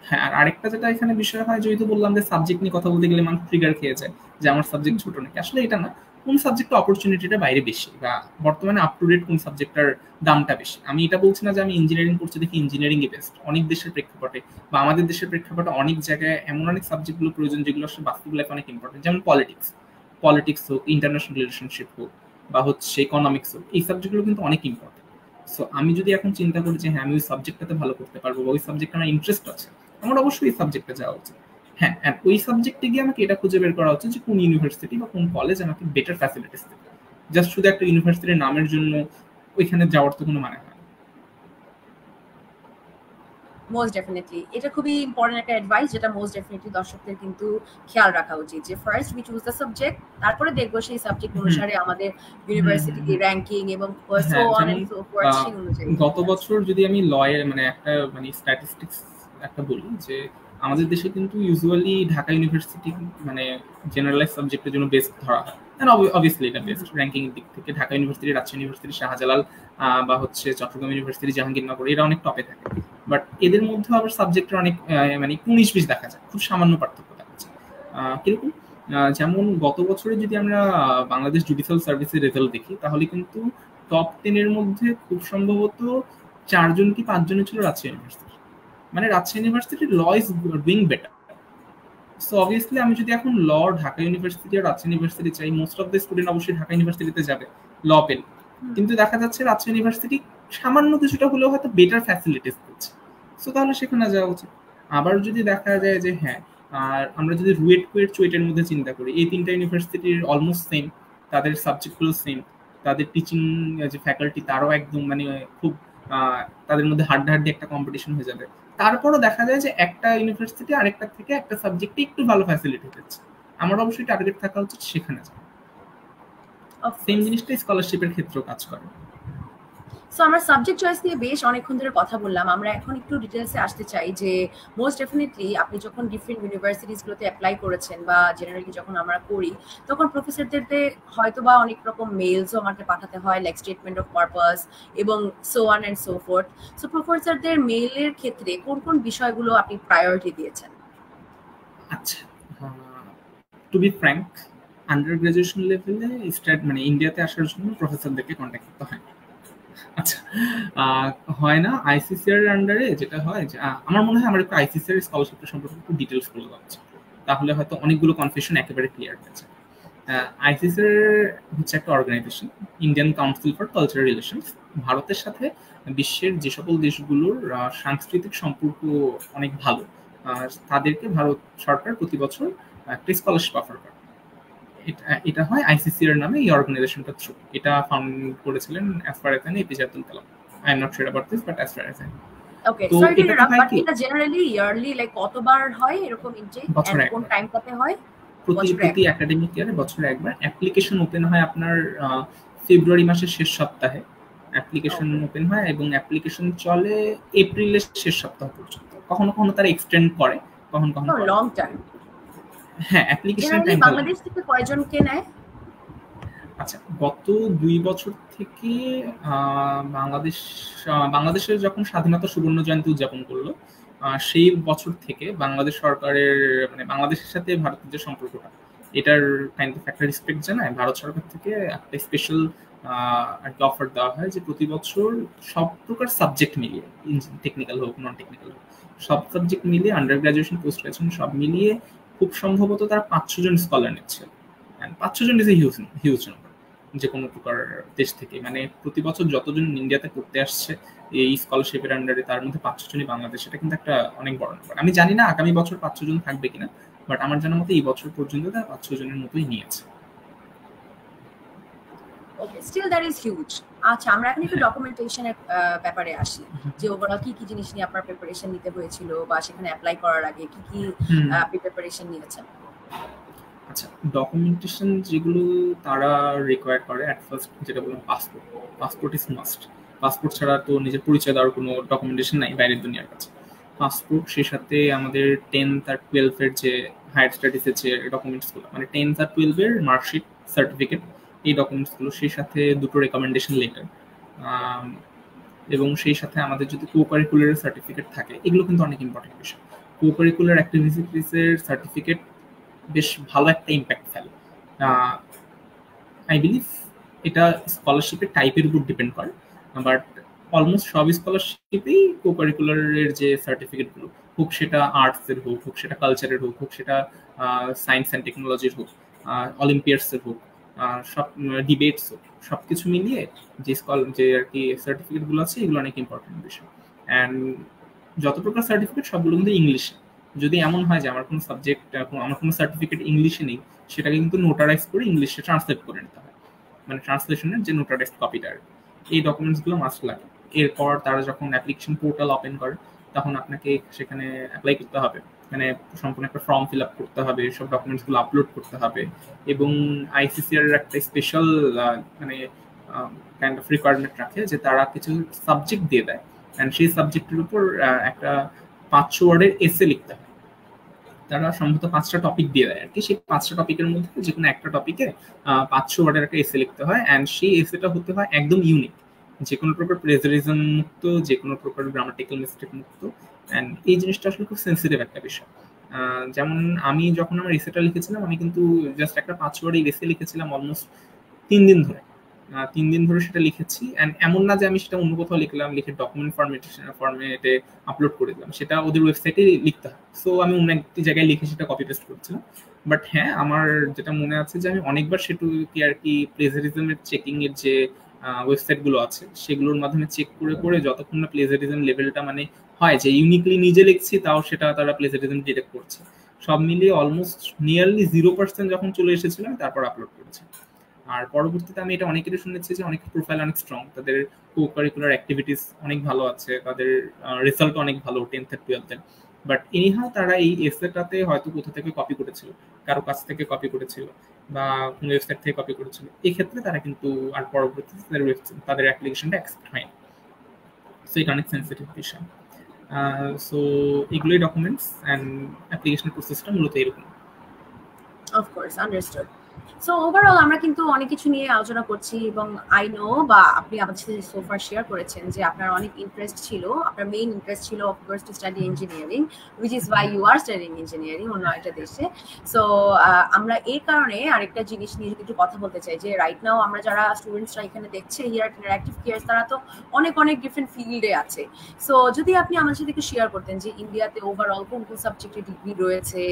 হ্যাঁ আর আরেকটা যেটা এখানে বিষয় হয়, যেহেতু বললাম যে সাবজেক্ট নিয়ে কথা বলতে গেলে মানুষ ট্রিগার খেয়ে যায় যে আমার সাবজেক্ট ছোট নাকি। আসলে এটা না, কোন সাবজেক্টে অপরচুনিটিটা বাইরে বেশি বা বর্তমানে আপ টু ডেট কোন সাবজেক্টটার দামটা বেশি? আমি এটা বলছি না যে আমি ইঞ্জিনিয়ারিং করছি দেখি ইঞ্জিনিয়ারিং এ বেস্ট অনেক দেশের প্রেক্ষাপটে বা আমাদের দেশের প্রেক্ষাপটে অনেক জায়গায় এমন অনেক সাবজেক্টগুলো প্রয়োজন যেগুলো আসলে বাস্তব লাইফে অনেক ইম্পর্টেন্ট যেমন পলিটিক্স পলিটিক্স হোক ইন্টারন্যাশনাল রিলেশনশিপ হোক বা হচ্ছে ইকোনমিক্স হোক, এই সাবজেক্টগুলো কিন্তু অনেক ইম্পর্টেন্ট সো আমি যদি এখন চিন্তা করি যে হ্যাঁ আমি ওই সাবজেক্টটাতে ভালো করতে পারব বা ওই সাবজেক্টে আমার ইন্টারেস্ট আছে আমার অবশ্যই সাবজেক্টে যাওয়া উচিত। হ্যাঁ ওই সাবজেক্টে গিয়ে আমাকে এটা খুঁজে বের করা উচিত যে কোন ইউনিভার্সিটি বা কোন কলেজ আমাকে বেটার ফ্যাসিলিটিস দেবে। জাস্ট শুধু একটা ইউনিভার্সিটির নামের জন্য ওইখানে যাওয়ার তো কোনো মানে হয় মোস্ট ডেফিনেটলি এটা খুবই ইম্পর্টেন্ট একটা অ্যাডভাইস যেটা মোস্ট ডেফিনেটলি দর্শকদের কিন্তু খেয়াল রাখা উচিত যে first we choose the subject তারপরে দেখব সেই সাবজেক্ট অনুসারে আমাদের ইউনিভার্সিটি র্যাঙ্কিং এবং so on and so forth অনুযায়ী। গত বছর যদি আমি লয়ের মানে একটা মানে স্ট্যাটিস্টিক্স একটা বলি যে আমাদের দেশে কিন্তু ইউজুয়ালি ঢাকা ইউনিভার্সিটি মানে জেনারেলাইজ সাবজেক্টের জন্য বেস্ট ধরা হয়। অবভিয়াসলি এটা বেস্ট র্যাঙ্কিং এর দিক থেকে ঢাকা ইউনিভার্সিটি রাজশাহী ইউনিভার্সিটি শাহজালাল বা হচ্ছে চট্টগ্রাম ইউনিভার্সিটি জাহাঙ্গীরনগর, এরা অনেক টপে থাকে। বাট এদের মধ্যে আবার সাবজেক্টের অনেক মানে উনিশ বিশ দেখা যায়। খুব সামান্য পার্থক্য দেখা যায়। কীরকম? যেমন গত বছরে যদি আমরা বাংলাদেশ জুডিশিয়াল সার্ভিসের রেজাল্ট দেখি, তাহলে কিন্তু টপ টেনের মধ্যে খুব সম্ভবত চারজন কি পাঁচজনের ছিল রাজশাহী ইউনিভার্সিটি মানে Rajshahi university law is doing better so obviously আমি যদি এখন ল ঢাকা ইউনিভার্সিটি আর রাজশাহী ইউনিভার্সিটি চাই মোস্ট অফ দ্য স্টুডেন্ট অবশ্যই ঢাকা ইউনিভার্সিটিতে যাবে ল পেন কিন্তু দেখা যাচ্ছে রাজশাহী ইউনিভার্সিটি সামান্য কিছুটা হলেও হয়তো বেটার ফ্যাসিলিটিস দিচ্ছে সো তাহলে সেখানে যাওয়া উচিত। আবার যদি দেখা যায় যে হ্যাঁ আর আমরা যদি রুয়েট কুয়েট চুয়েটের মধ্যে চিন্তা করি এই তিনটা ইউনিভার্সিটির অলমোস্ট সেম তাদের সাবজেক্টগুলো সেম তাদের টিচিং যে ফ্যাকাল্টি তারও একদম মানে খুব তাদের মধ্যে হাড্ডাহাড্ডি একটা কম্পিটিশন হয়ে যাবে। তারপরও দেখা যায় যে একটা ইউনিভার্সিটি আরেকটা থেকে একটা সাবজেক্টে একটু ভালো ফ্যাসিলিটি দিচ্ছে আমার অবশ্যই টার্গেট থাকা উচিত সেখানে যাওয়া। সেম জিনিসটা স্কলারশিপের ক্ষেত্রেও কাজ করে। সো আমরা সাবজেক্ট চয়েস নিয়ে বেশ অনেকক্ষণ ধরে কথা বললাম। আমরা এখন একটু ডিটেলসে আসতে চাই যে মোস্ট ডেফিনেটলি আপনি যখন ডিফারেন্ট ইউনিভার্সিটিসগুলোতে অ্যাপ্লাই করেছেন বা জেনারেলি যখন আমরা করি, তখন প্রফেসরদেরকে হয়তো বা অনেক রকম মেলসও আমাকে পাঠাতে হয় লাইক স্টেটমেন্ট অফ পারপাস এবং so on and so forth so প্রফেসরদের মেলের ক্ষেত্রে কোন কোন বিষয়গুলো আপনি প্রায়োরিটি দিয়েছেন? আচ্ছা to be frank under graduation লেভেলে স্টার্ট মানে ইন্ডিয়াতে আসার জন্য প্রফেসরদেরকে কন্ট্যাক্ট করতে হয়। আচ্ছা। হয় না আইসিসিআর আন্ডারে যেটা হয় যে আমার মনে হয় আমার একটু আইসিসিআর স্কলারশিপের সম্পর্কে একটু ডিটেলস বলে দেওয়া তাহলে হয়তো অনেকগুলো কনফিউশন একেবারে ক্লিয়ার হয়ে যায় আইসিসিআর হচ্ছে একটা organization Indian council for cultural relations ভারতের সাথে বিশ্বের যে সকল দেশগুলোর সাংস্কৃতিক সম্পর্ক অনেক ভালো। তাদেরকে ভারত সরকার প্রতি বছর একটা স্কলারশিপ অফার করে। এটা হয় আইসিসিআর নামে এই অর্গানাইজেশনটা থ্রু এটা ফাউন্ড করেছিলেন as far as APJ Abdul Kalam I am not sure about this but as far as okay sorry এটা জেনারেলি ইয়ারলি লাইক কতবার হয় এরকম ইনটেক এন্ড কোন টাইমটাতে হয়? প্রতি প্রতি একাডেমিক ইয়ারে বছরে একবার। অ্যাপ্লিকেশন ওপেন হয় আপনার ফেব্রুয়ারি মাসের শেষ সপ্তাহে। অ্যাপ্লিকেশন ওপেন হয় এবং অ্যাপ্লিকেশন চলে এপ্রিলের শেষ সপ্তাহ পর্যন্ত। কখনো কখনো তারা এক্সটেন্ড করে কখনো কখনো লং টাইম হ্যাঁ অ্যাপ্লিকেশন টাইম বাংলাদেশ থেকে কয়জন কে নেয়? আচ্ছা গত দুই বছর থেকে বাংলাদেশ বাংলাদেশের যখন স্বাধীনতা সুবর্ণ জয়ন্তী উদযাপন করল সেই বছর থেকে বাংলাদেশ সরকারের মানে বাংলাদেশের সাথে ভারতের যে সম্পর্কটা এটার কাইন্ড অফ একটা রেসপেক্ট জানায়। ভারত সরকার থেকে একটা স্পেশাল আর কি অফার দেওয়া হয় যে প্রতি বছর সব প্রকার সাবজেক্ট মিলিয়ে টেকনিক্যাল হোক নন টেকনিক্যাল হোক সব সাবজেক্ট মিলিয়ে আন্ডার গ্রাজুয়েশন পোস্ট গ্রাজুয়েশন সব মিলিয়ে খুব সম্ভবত তারা পাঁচশো জন স্কলার নিচ্ছে। পাঁচশো জন is a huge huge number যে কোনো প্রকার দেশ থেকে। মানে প্রতি বছর যতজন ইন্ডিয়াতে পড়তে আসছে, এই স্কলারশিপের আন্ডারে তার মধ্যে পাঁচশো জনই বাংলাদেশ। এটা কিন্তু একটা অনেক বড় নাম্বার আমি জানি না আগামী বছর পাঁচশো জন থাকবে কিনা বাট আমার জানার মতে এই বছর পর্যন্ত তারা পাঁচশো জনের মতোই নিয়েছে। স্টিল দ্যাট ইজ হিউজ আচ্ছা আমরা এখন একটু ডকুমেন্টেশনের ব্যাপারে আসি। যে ওভারঅল কি কি জিনিস নিয়ে আপনার প্রিপারেশন নিতে হয়েছিল বা সেখানে অ্যাপ্লাই করার আগে কি কি আপনি প্রিপারেশন নিয়েছেন? আচ্ছা ডকুমেন্টেশন যেগুলো তারা রিকোয়ার করে অ্যাট ফার্স্ট যেটা বললাম passport passport is must passport ছাড়া তো নিজের পরিচয় দেওয়ার কোনো ডকুমেন্টেশন নাই বাইরের দুনিয়ার কাছে। পাসপোর্ট সেই সাথে আমাদের টেন্থ আর টুয়েলভের যে হায়ার স্টাডিজের যে ডকুমেন্টসগুলো মানে টেন্থ আর টুয়েলভের মার্কশিট সার্টিফিকেট এই ডকুমেন্টসগুলো সেই সাথে দুটো রেকমেন্ডেশন লেটার এবং সেই সাথে আমাদের যদি কো কারিকুলার সার্টিফিকেট থাকে, এগুলো কিন্তু অনেক ইম্পর্টেন্ট বিষয়। কো কারিকুলার অ্যাক্টিভিটিসের সার্টিফিকেট বেশ ভালো একটা ইম্প্যাক্ট ফেলে। আই বিলিভ এটা স্কলারশিপের টাইপের উপর ডিপেন্ড করে বাট অলমোস্ট সব স্কলারশিপেই কো কারিকুলারের যে সার্টিফিকেটগুলো হোক সেটা আর্টসের হোক হোক সেটা কালচারের হোক হোক সেটা সায়েন্স অ্যান্ড টেকনোলজির হোক অলিম্পিয়াডসের হোক সব ডিবেটস সব কিছু মিলিয়ে যে স্কল, যে আর কি সার্টিফিকেটগুলো আছে, এগুলো অনেক ইম্পর্টেন্ট বিষয়। অ্যান্ড যত প্রকার সার্টিফিকেট সবগুলো কিন্তু ইংলিশে যদি এমন হয় যে আমার কোনো সাবজেক্ট আমার কোনো সার্টিফিকেট ইংলিশে নেই, সেটাকে কিন্তু নোটারাইজ করে ইংলিশে ট্রান্সলেট করে নিতে হয়। মানে ট্রান্সলেশনের যে নোটারাইজ কপিটা আর এই ডকুমেন্টসগুলো মাস্ট লাগে। এরপর তারা যখন অ্যাপ্লিকেশন পোর্টাল ওপেন করে, তখন আপনাকে সেখানে অ্যাপ্লাই করতে হবে। মানে সম্পূর্ণ একটা ফর্ম ফিল আপ করতে হবে সব ডকুমেন্টসগুলো আপলোড করতে হবে এবং আইসিসিআর একটা স্পেশাল মানে কাইন্ড অফ রিকোয়ারমেন্ট রাখে যে তারা কিছু সাবজেক্ট দিয়ে দেয়। অ্যান্ড সেই সাবজেক্টের উপর একটা পাঁচশো ওয়ার্ডের এসে লিখতে হয়। তারা সম্ভবত পাঁচটা টপিক দিয়ে দেয় আর কি। সেই পাঁচটা টপিকের মধ্যে যে কোনো একটা টপিকে পাঁচশো ওয়ার্ডের একটা এসে লিখতে হয়। অ্যান্ড সেই এসেটা হতে হয় একদম ইউনিক যে কোনো প্রকার প্রেজারিজম মুক্ত যে কোনো প্রকার গ্রামাটিক্যাল মিস্টেক মুক্ত। অ্যান্ড এই জিনিসটা আসলে খুব সেন্সিটিভ একটা বিষয়। যেমন আমি যখন আমার এসেটা লিখেছিলাম, আমি কিন্তু জাস্ট একটা পাঁচ ওয়ার্ডের রেসে লিখেছিলাম অলমোস্ট তিন দিন ধরে। তিন দিন ধরে সেটা লিখেছি। অ্যান্ড এমন না যে আমি সেটা অন্য কোথাও লিখলাম, লিখে ডকুমেন্ট ফরমেটেশন ফর্মেটে আপলোড করে দিলাম। সেটা ওদের ওয়েবসাইটে লিখতে হয়। সো আমি অন্য একটি জায়গায় লিখে সেটা কপি পেস্ট করছিলাম। বাট হ্যাঁ আমার যেটা মনে আছে যে আমি অনেকবার সেটুকে আর কি প্লেজারিজমের চেকিং এর যে ওয়েবসাইটগুলো আছে, সেগুলোর মাধ্যমে চেক করে করে যতক্ষণ না প্লেজারিজম লেভেলটা মানে হয় যে ইউনিকলি নিজে লিখছি, তাও সেটা তারা প্লেজারিজম ডিটেক্ট করছে। সব মিলিয়ে অলমোস্ট নিয়ারলি জিরো পার্সেন্ট যখন চলে এসেছিল, আমি তারপর আপলোড করেছি। আর পরবর্তীতে আমি এটা অনেকেরই শুনেছি যে অনেক প্রোফাইল অনেক স্ট্রং তাদের কো কারিকুলার অ্যাক্টিভিটিস অনেক ভালো আছে, তাদের রেজাল্ট অনেক ভালো টেন্থ আর টুয়েলথের বাট এনিহাও তারা এই এসেটাতে হয়তো কোথা থেকে কপি করেছিল, কারও কাছ থেকে কপি করেছিল, বা কোনো ওয়েবসাইট থেকে কপি করেছিল। এই ক্ষেত্রে তারা কিন্তু আর পরবর্তীতে তাদের অ্যাপ্লিকেশনটা অ্যাকসেপ্ট হয়নি। সো এটা অনেক সেন্সিটিভ বিষয়। সো এগুলোই ডকুমেন্টস অ্যান্ড অ্যাপ্লিকেশন প্রসেসটা মূলত এরকম of course understood so overall আমরা কিন্তু অনেক কিছু নিয়ে আলোচনা করছি এবং আই নো বা আপনি আমাদের সাথে সোফার শেয়ার করেছেন যে আপনার অনেক ইন্টারেস্ট ছিল, আপনার মেইন ইন্টারেস্ট ছিল of course to study engineering which is why you are studying engineering অন্য একটা দেশে। সো আমরা এই কারণে আরেকটা জিনিস নিয়ে যদি কথা বলতে চাই যে রাইট নাও আমরা যারা স্টুডেন্টসরা এখানে দেখছে হিয়ার ইন্টারাক্টিভ কেয়ার্স তারা তো অনেক অনেক ডিফারেন্ট ফিল্ডে আছে। সো যদি আপনি আমাদের সাথে একটু শেয়ার করতেন যে ইন্ডিয়াতে ওভারঅল কোন কোন সাবজেক্টে ডিগ্রি রয়েছে,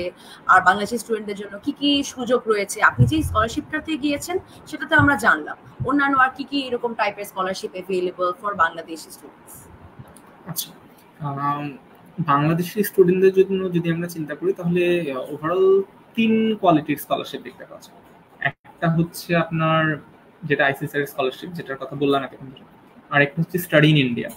আর বাংলাদেশের স্টুডেন্টদের জন্য কি কি সুযোগ রয়েছে, আপনি যে স্কলারশিপটাতে গিয়েছেন, সেটাতে আমরা জানলাম। অন্যান্য আর কি কি এরকম টাইপের scholarship available for Bangladeshi students আচ্ছা বাংলাদেশি স্টুডেন্টদের জন্য যদি আমরা চিন্তা করি, তাহলে ওভারঅল তিন কোয়ালিটির স্কলারশিপ দেখতে পাওয়া একটা হচ্ছে আপনার যেটা আইসিসিআর স্কলারশিপ যেটার কথা বললাম এখন আর একটা হচ্ছে study in India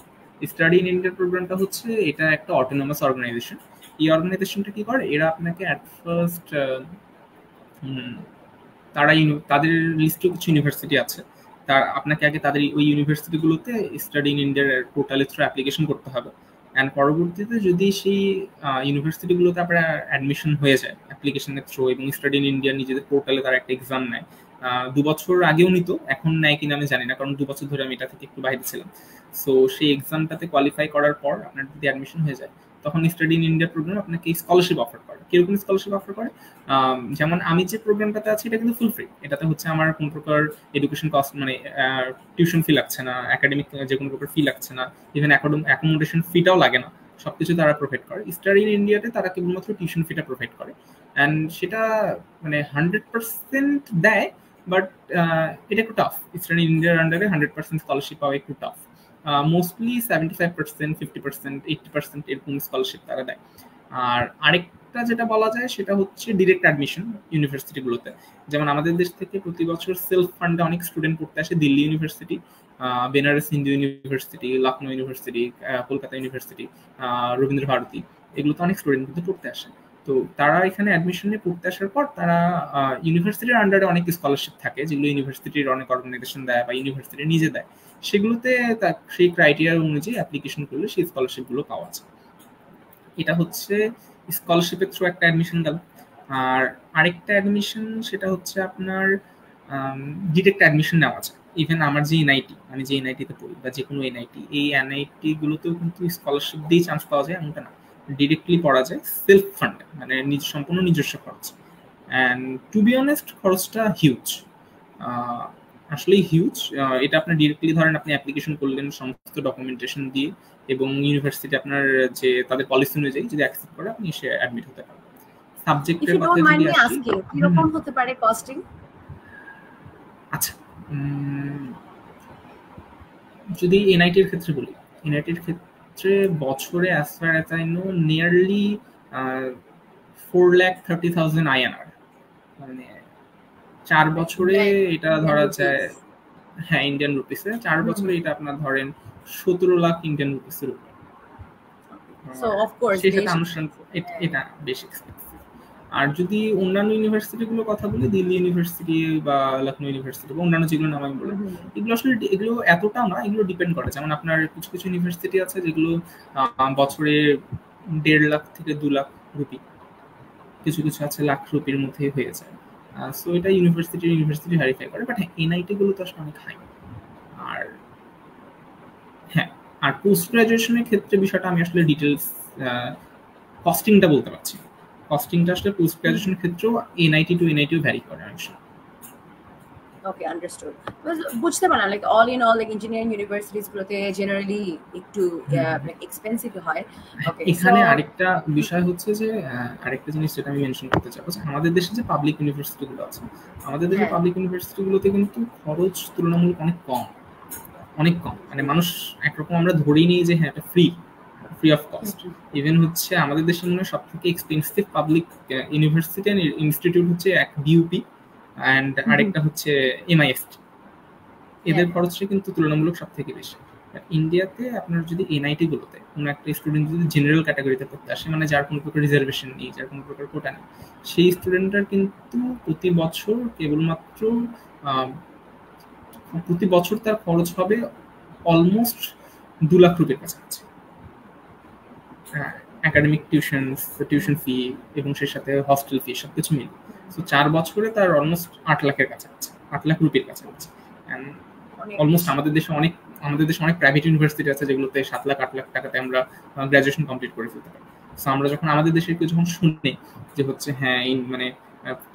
study in India প্রোগ্রামটা হচ্ছে, এটা একটা অটোনোমাস অর্গানাইজেশন এই অর্গানাইজেশনটা কি করে? এরা আপনাকে অ্যাট ফার্স্ট তারা তাদের লিস্টে কিছু ইউনিভার্সিটি আছে। তার, আপনাকে আগে তাদের ওই ইউনিভার্সিটিগুলোতে স্টাডি ইন ইন্ডিয়ার পোর্টালের থ্রু অ্যাপ্লিকেশন করতে হবে। অ্যান্ড পরবর্তীতে যদি সেই ইউনিভার্সিটিগুলোতে আপনার অ্যাডমিশন হয়ে যায় অ্যাপ্লিকেশনের থ্রু এবং স্টাডি ইন ইন্ডিয়া নিজেদের পোর্টালে তারা একটা এক্সাম নেয় দু বছর আগেও নিত এখন নেয় কিনা আমি জানি না, কারণ দু বছর ধরে আমি এটা থেকে একটু বাইরে ছিলাম। সো সেই এক্সামটাতে কোয়ালিফাই করার পর আপনার যদি অ্যাডমিশন হয়ে যায় তখন স্টাডি ইন ইন্ডিয়া প্রোগ্রাম আপনাকে স্কলারশিপ অফার করে। কীরকম স্কলারশিপ অফার করে? যেমন আমি যে প্রোগ্রামটাতে আছি, এটা কিন্তু ফুল ফ্রি এটাতে হচ্ছে আমার কোন প্রকার এডুকেশন কস্ট মানে টিউশন ফি লাগছে না একাডেমিক যে কোনো প্রকার ফি লাগছে না ইভেন অ্যাকোমোডেশন ফিটাও লাগে না, সবকিছু তারা প্রোভাইড করে। স্টাডি ইন ইন্ডিয়াতে তারা কেবলমাত্র টিউশন ফিটা প্রোভাইড করে। অ্যান্ড সেটা মানে হান্ড্রেড পার্সেন্ট দেয় বাট এটা একটু টাফ স্টাডি ইন ইন্ডিয়ার আন্ডারে হান্ড্রেড পার্সেন্ট স্কলারশিপ পাওয়া একটু tough mostly seventy five percent fifty percent eighty percent এরকম স্কলারশিপ তারা দেয়। আর আরেকটা যেটা বলা যায় সেটা হচ্ছে ডিরেক্ট অ্যাডমিশন ইউনিভার্সিটিগুলোতে যেমন আমাদের দেশ থেকে প্রতি বছর সেলফ ফান্ডে অনেক স্টুডেন্ট পড়তে আসে Delhi university Banaras Hindu university Lucknow university Kolkata university Rabindra Bharati এগুলোতে অনেক স্টুডেন্ট কিন্তু পড়তে আসে। তো তারা এখানে অ্যাডমিশন নিয়ে পড়তে আসার পর তারা ইউনিভার্সিটির আন্ডারে অনেক স্কলারশিপ থাকে, যেগুলো ইউনিভার্সিটির অনেক অর্গানাইজেশন দেয় বা ইউনিভার্সিটি নিজে দেয়। সেগুলোতে সেই ক্রাইটেরিয়া অনুযায়ী অ্যাপ্লিকেশন করলে সেই স্কলারশিপগুলো পাওয়া যায়। এটা হচ্ছে স্কলারশিপের থ্রু একটা অ্যাডমিশন গেল। আর আরেকটা অ্যাডমিশন সেটা হচ্ছে আপনার ডিরেক্ট অ্যাডমিশন নেওয়া যায়। ইভেন আমার যে এনআইটি আমি যে এনআইটিতে পড়ি বা যে কোনো এনআইটি এই এনআইটিগুলোতেও কিন্তু স্কলারশিপ দিয়েই চান্স পাওয়া যায়, এমনটা না। ডিরেক্টলি পড়া যায় সেলফ ফান্ড মানে নিজ সম্পূর্ণ নিজস্ব খরচ। অ্যান্ড টু বি অনেস্ট খরচটা হিউজ আসলে হিউজ এটা আপনার ডিরেক্টলি ধরেন আপনি অ্যাপ্লিকেশন করলেন সমস্ত ডকুমেন্টেশন দিয়ে এবং ইউনিভার্সিটি আপনার যে তাদের পলিসি অনুযায়ী যদি অ্যাকসেপ্ট করে আপনি সে অ্যাডমিট হতে পারেন সাবজেক্টের কথা যদি আসি কীরকম হতে পারে কস্টিং আচ্ছা যদি এনআইটির ক্ষেত্রে বলি এনআইটির ক্ষেত্রে বছরে as far as I know nearly four lakh thirty thousand INR মানে চার বছরে এটা ধরা যায় হ্যাঁ ইন্ডিয়ান রুপিসে চার বছরে এটা আপনার ধরেন সতেরো লাখ ইন্ডিয়ান রুপিসের উপর। সেটা আনুষ্ঠানিক এটা বেশ। আর যদি অন্যান্য ইউনিভার্সিটিগুলোর কথা বলি দিল্লি ইউনিভার্সিটি বা লখনৌ ইউনিভার্সিটি বা অন্যান্য যেগুলো নাম আমি বলি এগুলো আসলে এগুলো এতটা না এগুলো ডিপেন্ড করে। যেমন আপনার কিছু কিছু ইউনিভার্সিটি আছে যেগুলো বছরে দেড় লাখ থেকে দু লাখ রুপি কিছু কিছু আছে লাখ রুপির মধ্যে হয়ে যায়। সো এটা ইউনিভার্সিটি ইউনিভার্সিটি ভেরিফাই করে বাট হ্যাঁ এনআইটি গুলো তো আসলে অনেক হাই আর হ্যাঁ আর পোস্ট গ্রাজুয়েশনের ক্ষেত্রে বিষয়টা আমি আসলে ডিটেলস কস্টিংটা বলতে পারছি কস্টিংটা আসলে পোস্ট গ্রাজুয়েশন ক্ষেত্রেও এনআইটি টু এনআইটিও ভ্যারি করে অনেক সময় ওকে আন্ডারস্টুড বুঝতে পারলাম like all in all like engineering universities গুলোতে জেনারেলি একটু এক্সপেন্সিভ হয়। ওকে এখানে আরেকটা বিষয় হচ্ছে যে আরেকটা জিনিস যেটা আমি মেনশন করতে চাই আমাদের দেশে যে পাবলিক ইউনিভার্সিটি গুলো আছে আমাদের দেশে পাবলিক ইউনিভার্সিটি গুলোতে কিন্তু খরচ তুলনামূলক অনেক কম অনেক কম। মানে মানুষ একরকম আমরা ধরেই নিই যে হ্যাঁ এটা free free of cost even হচ্ছে আমাদের দেশের মনে সব থেকে expensive public university and institute হচ্ছে এক ডিউপি অ্যান্ড আরেকটা হচ্ছে এমআইএসটি এদের খরচটা কিন্তু তুলনামূলক সব থেকে বেশি ইন্ডিয়াতে আপনার যদি এনআইটি গুলোতে কোনো একটা স্টুডেন্ট যদি জেনারেল ক্যাটাগরিতে পড়তে আসে মানে যার কোনো প্রকার রিজার্ভেশন নেই যার কোনো প্রকার কোটা নেই সেই স্টুডেন্টটার কিন্তু প্রতি বছর কেবলমাত্র প্রতি বছর তার খরচ হবে অলমোস্ট দু লাখ রুপির কাছাকাছি। একাডেমিক টিউশন টিউশন ফি এবং সেই সাথে হস্টেল ফি সব কিছু মিলে। তো চার বছরে তার অলমোস্ট আট লাখের কাছাকাছি আট লাখ রুপির কাছাকাছি। অলমোস্ট আমাদের দেশে অনেক আমাদের দেশে অনেক প্রাইভেট ইউনিভার্সিটি আছে যেগুলোতে সাত লাখ আট লাখ টাকাতে আমরা গ্রাজুয়েশন কমপ্লিট করে ফেলতে পারি। সো আমরা যখন আমাদের দেশে কেউ যখন শুনে যে হচ্ছে হ্যাঁ এই মানে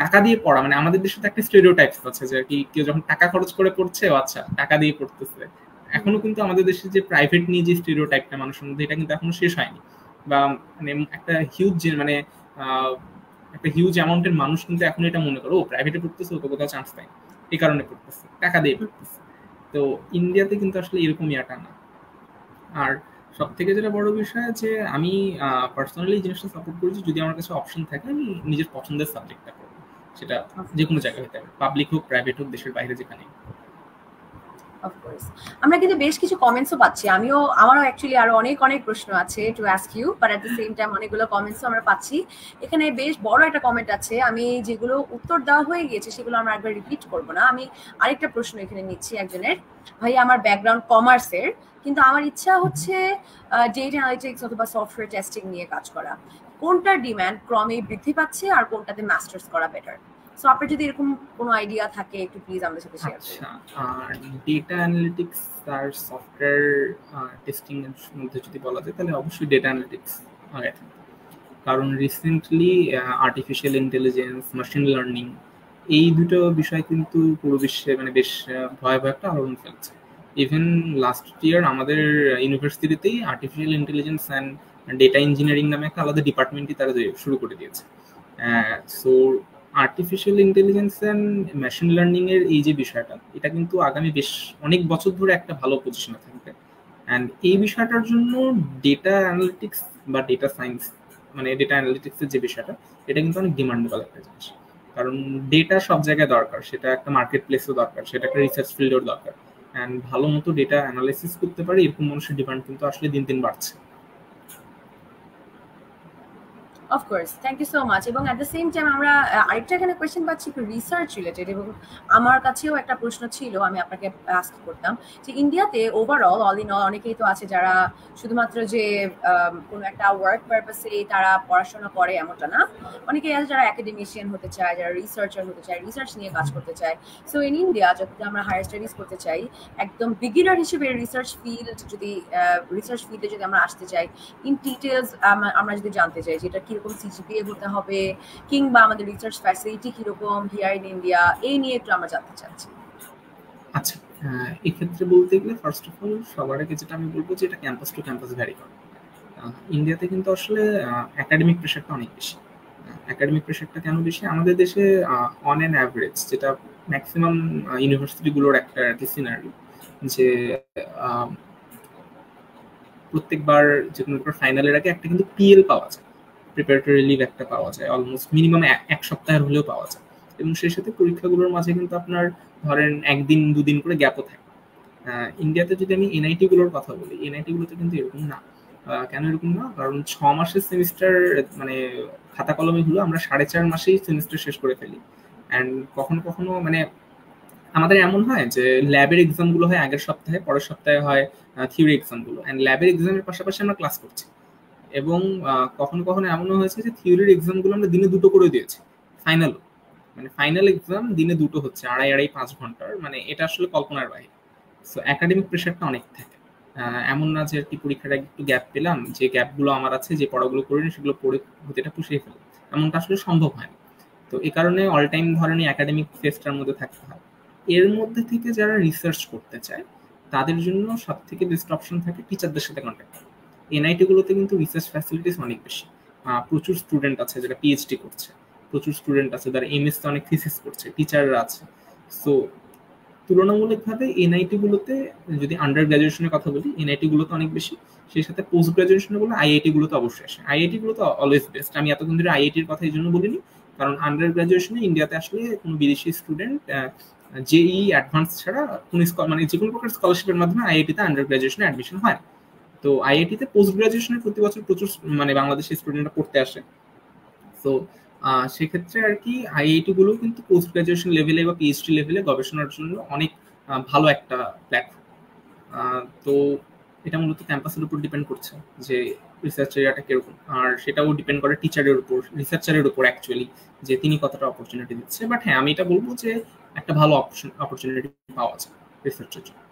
টাকা দিয়ে পড়া মানে আমাদের দেশে তো একটা স্টেরিও টাইপস আছে যে কি কেউ যখন টাকা খরচ করে পড়ছে আচ্ছা টাকা দিয়ে পড়তেছে। এখনও কিন্তু আমাদের দেশে যে প্রাইভেট নিয়ে যে স্টেরিও টাইপটা মানুষের মধ্যে এটা কিন্তু এখনও শেষ হয়নি। বা মানে একটা হিউজ মানে একটা হিউজ অ্যামাউন্টের মানুষ কিন্তু এখন এটা মনে করো ও প্রাইভেটে পড়তেছে ও তো কোথাও চান্স পায় এই কারণে পড়তেছে টাকা দিয়ে পড়তেছে। তো ইন্ডিয়াতে কিন্তু আসলে এরকম ইয়াটা না। আর সব থেকে যেটা বড় বিষয় যে আমি পার্সোনালি জিনিসটা সাপোর্ট করেছি যদি আমার কাছে অপশন থাকে আমি নিজের পছন্দের সাবজেক্টটা করব সেটা যে কোনো জায়গায় হতে পারে পাবলিক হোক প্রাইভেট হোক দেশের বাইরে যেখানে অফকোর্স আমরা কিন্তু বেশ কিছু কমেন্টসও পাচ্ছি। আমিও, আমারও অ্যাকচুয়ালি আরও অনেক অনেক প্রশ্ন আছে to ask you but at the same time অনেকগুলো কমেন্টসও আমরা পাচ্ছি। এখানে বেশ বড় একটা কমেন্ট আছে। আমি যেগুলো উত্তর দেওয়া হয়ে গিয়েছে সেগুলো আমরা একবার রিপিট করব না। আমি আরেকটা প্রশ্ন এখানে নিচ্ছি একজনের। ভাই, আমার ব্যাকগ্রাউন্ড কমার্সের কিন্তু আমার ইচ্ছা হচ্ছে ডেটা অ্যানালিটিক্স অথবা সফটওয়্যার টেস্টিং নিয়ে কাজ করা। কোনটার ডিমান্ড ক্রমে বৃদ্ধি পাচ্ছে আর কোনটাতে মাস্টার্স করা বেটার সো আপনার যদি এরকম কোনো আইডিয়া থাকে একটু প্লিজ আমাদের সাথে শেয়ার আচ্ছা আর ডেটা অ্যানালিটিক্স আর সফটওয়্যার টেস্টিং এর মধ্যে যদি বলা যায় তাহলে অবশ্যই ডেটা অ্যানালিটিক্স কারণ recently artificial intelligence machine learning এই দুটো বিষয় কিন্তু পুরো বিশ্বে মানে বেশ ভয়াবহ একটা আলোড়ন ফেলছে। ইভেন লাস্ট ইয়ার আমাদের ইউনিভার্সিটিতেই artificial intelligence and data engineering নামে একটা আলাদা ডিপার্টমেন্টই তারা শুরু করে দিয়েছে। So artificial intelligence and machine learning এর এই যে বিষয়টা, এটা কিন্তু আগামী বেশ অনেক বছর ধরে একটা ভালো পজিশনে থাকবে। অ্যান্ড এই বিষয়টার জন্য ডেটা অ্যানালিটিক্স বা ডেটা সায়েন্স মানে ডেটা অ্যানালিটিক্সের যে বিষয়টা, এটা কিন্তু অনেক ডিমান্ডেবল একটা জিনিস। কারণ ডেটা সব জায়গায় দরকার, সেটা একটা মার্কেট প্লেসও দরকার, সেটা একটা রিসার্চ ফিল্ডের দরকার। অ্যান্ড ভালো মতো ডেটা অ্যানালাইসিস করতে পারে, এরকম মানুষের ডিমান্ড কিন্তু আসলে দিন দিন বাড়ছে। Of course thank you so much এবং অ্যাট দ্য সেম টাইম আমরা আরেকটা এখানে কোয়েশ্চেন পাচ্ছি রিসার্চ রিলেটেড এবং আমার কাছেও একটা প্রশ্ন ছিল, আমি আপনাকে আস্ক করতাম যে ইন্ডিয়াতে ওভারঅল অল ইন অল অনেকেই তো আছে যারা শুধুমাত্র যে কোনো একটা ওয়ার্ক পারপাসে তারা পড়াশোনা করে এমনটা না। অনেকেই আছে যারা একাডেমিশিয়ান হতে চায়, যারা রিসার্চার হতে চায় রিসার্চ নিয়ে কাজ করতে চায়। সো ইন ইন্ডিয়া যদি আমরা হায়ার স্টাডিজ করতে চাই, একদম বিগিনার হিসেবে রিসার্চ ফিল্ড যদি রিসার্চ ফিল্ডে যদি আমরা আসতে চাই ইন ডিটেলস আমরা যদি জানতে চাই যেটা কীরকম সিজিপিএ হতে হবে কিংবা আমাদের রিসার্চ ফ্যাসিলিটি কীরকম হিয়ার ইন ইন্ডিয়া এই নিয়ে একটু আমরা জানতে চাচ্ছি। আচ্ছা এক্ষেত্রে বলতে গেলে ফার্স্ট অফ অল সবার আগে যেটা আমি বলব যে এটা ক্যাম্পাস টু ক্যাম্পাস ভ্যারি করে। ইন্ডিয়াতে কিন্তু আসলে একাডেমিক প্রেশারটা অনেক বেশি। একাডেমিক প্রেশারটা কেন বেশি? আমাদের দেশে অন অ্যান অ্যাভারেজ যেটা ম্যাক্সিমাম ইউনিভার্সিটিগুলোর একটা আর কি সিনারি যে প্রত্যেকবার যে কোনো ফাইনালের আগে একটা কিন্তু পিএল পাওয়া যায়। প্রিপারেটরি লিভ একটা পাওয়া যায় অলমোস্ট মিনিমাম এক সপ্তাহের হলেও পাওয়া যায়। এবং সেই সাথে পরীক্ষাগুলোর মাঝে কিন্তু আপনার ধরেন একদিন, দুদিন করে গ্যাপও থাকে। ইন্ডিয়াতে যদি আমি এনআইটি গুলোর কথা বলি এনআইটি গুলোতে কিন্তু এরকম না। কেন এরকম না? কারণ ছ মাসের সেমিস্টার মানে খাতা কলমে হলো আমরা সাড়ে চার মাসেই সেমিস্টার শেষ করে ফেলি। অ্যান্ড কখনো কখনো মানে আমাদের এমন হয় যে ল্যাবের এক্সামগুলো হয় আগের সপ্তাহে, পরের সপ্তাহে হয় থিওরি এক্সামগুলো অ্যান্ড ল্যাবের এক্সামের পাশাপাশি আমরা ক্লাস করছি। এবং কখনো কখনো এমনও হয়েছে যে থিওরির এক্সামগুলো আমরা দিনে দুটো করে দিয়েছি ফাইনালও মানে ফাইনাল এক্সাম দিনে দুটো হচ্ছে, আড়াই আড়াই, পাঁচ ঘণ্টার। মানে এটা আসলে কল্পনার বাইরে। সো একাডেমিক প্রেশারটা অনেক থাকে। এমন না যে কি পরীক্ষাটা একটু গ্যাপ পেলাম, যে গ্যাপগুলো আমার আছে, যে পড়াগুলো করিনি সেগুলো পড়ে হতেটা পুষিয়ে ফেলি। এমনটা আসলে সম্ভব হয় না তো এ কারণে অল টাইম ধরনের একাডেমিক ফেস্টার মধ্যে থাকতে হয়। এর মধ্যে থেকে যারা রিসার্চ করতে চায়, তাদের জন্য সব থেকে বেস্ট অপশন থাকে টিচারদের সাথে কন্ট্যাক্ট করা। এনআইটি গুলোতে কিন্তু রিসার্চ ফ্যাসিলিটিস অনেক বেশি। প্রচুর স্টুডেন্ট আছে যারা পিএইচডি করছে। প্রচুর স্টুডেন্ট আছে যারা এমএস অনেক থিসিস করছে টিচাররা আছে। সো তুলনামূলকভাবে এনআইটি গুলোতে, যদি আন্ডার গ্রাজুয়েশনের কথা বলি এনআইটি গুলোতে অনেক বেশি। সেই সাথে পোস্ট গ্রাজুয়েশনে বলে আইআইটি গুলোতে অবশ্যই আসে। আইআইটি গুলো তো অলওয়েজ বেস্ট আমি এতক্ষণ ধরে আইআইটির কথা এই জন্য বলিনি, কারণ আন্ডার গ্রাজুয়েশনে ইন্ডিয়াতে আসলে কোনো বিদেশি স্টুডেন্ট জেই অ্যাডভান্স ছাড়া কোনো মানে যে কোনো প্রকার স্কলারশিপের মাধ্যমে আইআইটিতে আন্ডার গ্রাজুয়েশনে অ্যাডমিশন হয়। তো আইআইটিতে পোস্ট গ্রাজুয়েশনের প্রতি বছর প্রচুর মানে বাংলাদেশের স্টুডেন্টরা পড়তে আসে। তো সেক্ষেত্রে আর কি আইআইটি গুলো কিন্তু পোস্ট গ্রাজুয়েশন লেভেলে বা পিএইচডি লেভেলে গবেষণার জন্য অনেক ভালো একটা প্ল্যাটফর্ম তো এটা মূলত ক্যাম্পাসের উপর ডিপেন্ড করছে যে রিসার্চ এরিয়াটা কীরকম। আর সেটাও ডিপেন্ড করে টিচারের উপর রিসার্চারের উপর অ্যাকচুয়ালি যে তিনি কতটা অপরচুনিটি দিচ্ছে। বাট হ্যাঁ আমি এটা বলব যে একটা ভালো অপশন অপরচুনিটি পাওয়া যায় রিসার্চের জন্য।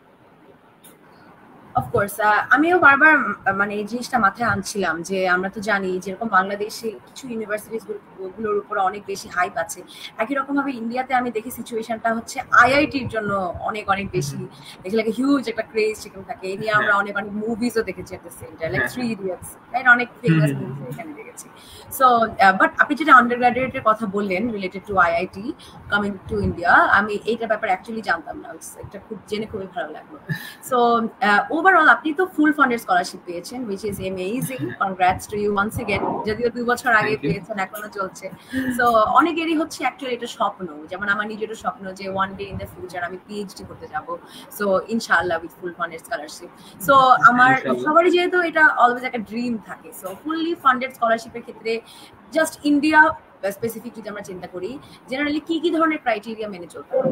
অফকোর্স আমিও বারবার মানে এই জিনিসটা মাথায় আনছিলাম যে আমরা তো জানি যেরকম বাংলাদেশে কিছু ইউনিভার্সিটিসগুলোর উপর অনেক বেশি হাইপ আছে। একই রকম ভাবে ইন্ডিয়াতে আমি দেখি সিচুয়েশনটা হচ্ছে আইআইটির জন্য অনেক অনেক বেশি। এগুলোকে হিউজ একটা ক্রেজ সেখানে থাকে। এই নিয়ে আমরা অনেক অনেক মুভিজও দেখেছি same time like three idiots right অনেক ফেমাস মুভিজ এখানে দেখেছি। সো বাট আপনি যেটা আন্ডার গ্রাজুয়েটের কথা বললেন related to IIT coming to India আমি এইটার ব্যাপারে অ্যাকচুয়ালি জানতাম না। এটা খুব জেনে খুবই ভালো লাগল। সো ওভারঅল আপনি তো ফুল ফান্ডেড স্কলারশিপ পেয়েছেন which is amazing congrats to you once again যদিও দুই বছর আগে পেয়েছেন এখনও চলছে। সো অনেকেরই হচ্ছে অ্যাকচুয়ালি এটা স্বপ্ন। যেমন আমার নিজেরও স্বপ্ন যে one day in the future আমি পিএইচডি করতে যাব। সো ইনশাআল্লাহ with full funded scholarship so আমার সবারই যেহেতু এটা অলওয়েজ একটা ড্রিম থাকে। সো ফুললি ফান্ডেড স্কলারশিপের ক্ষেত্রে জাস্ট ইন্ডিয়া স্পেসিফিক যদি আমরা চিন্তা করি জেনারেলি কি কি ধরনের ক্রাইটেরিয়া মেনে চলতে হবে?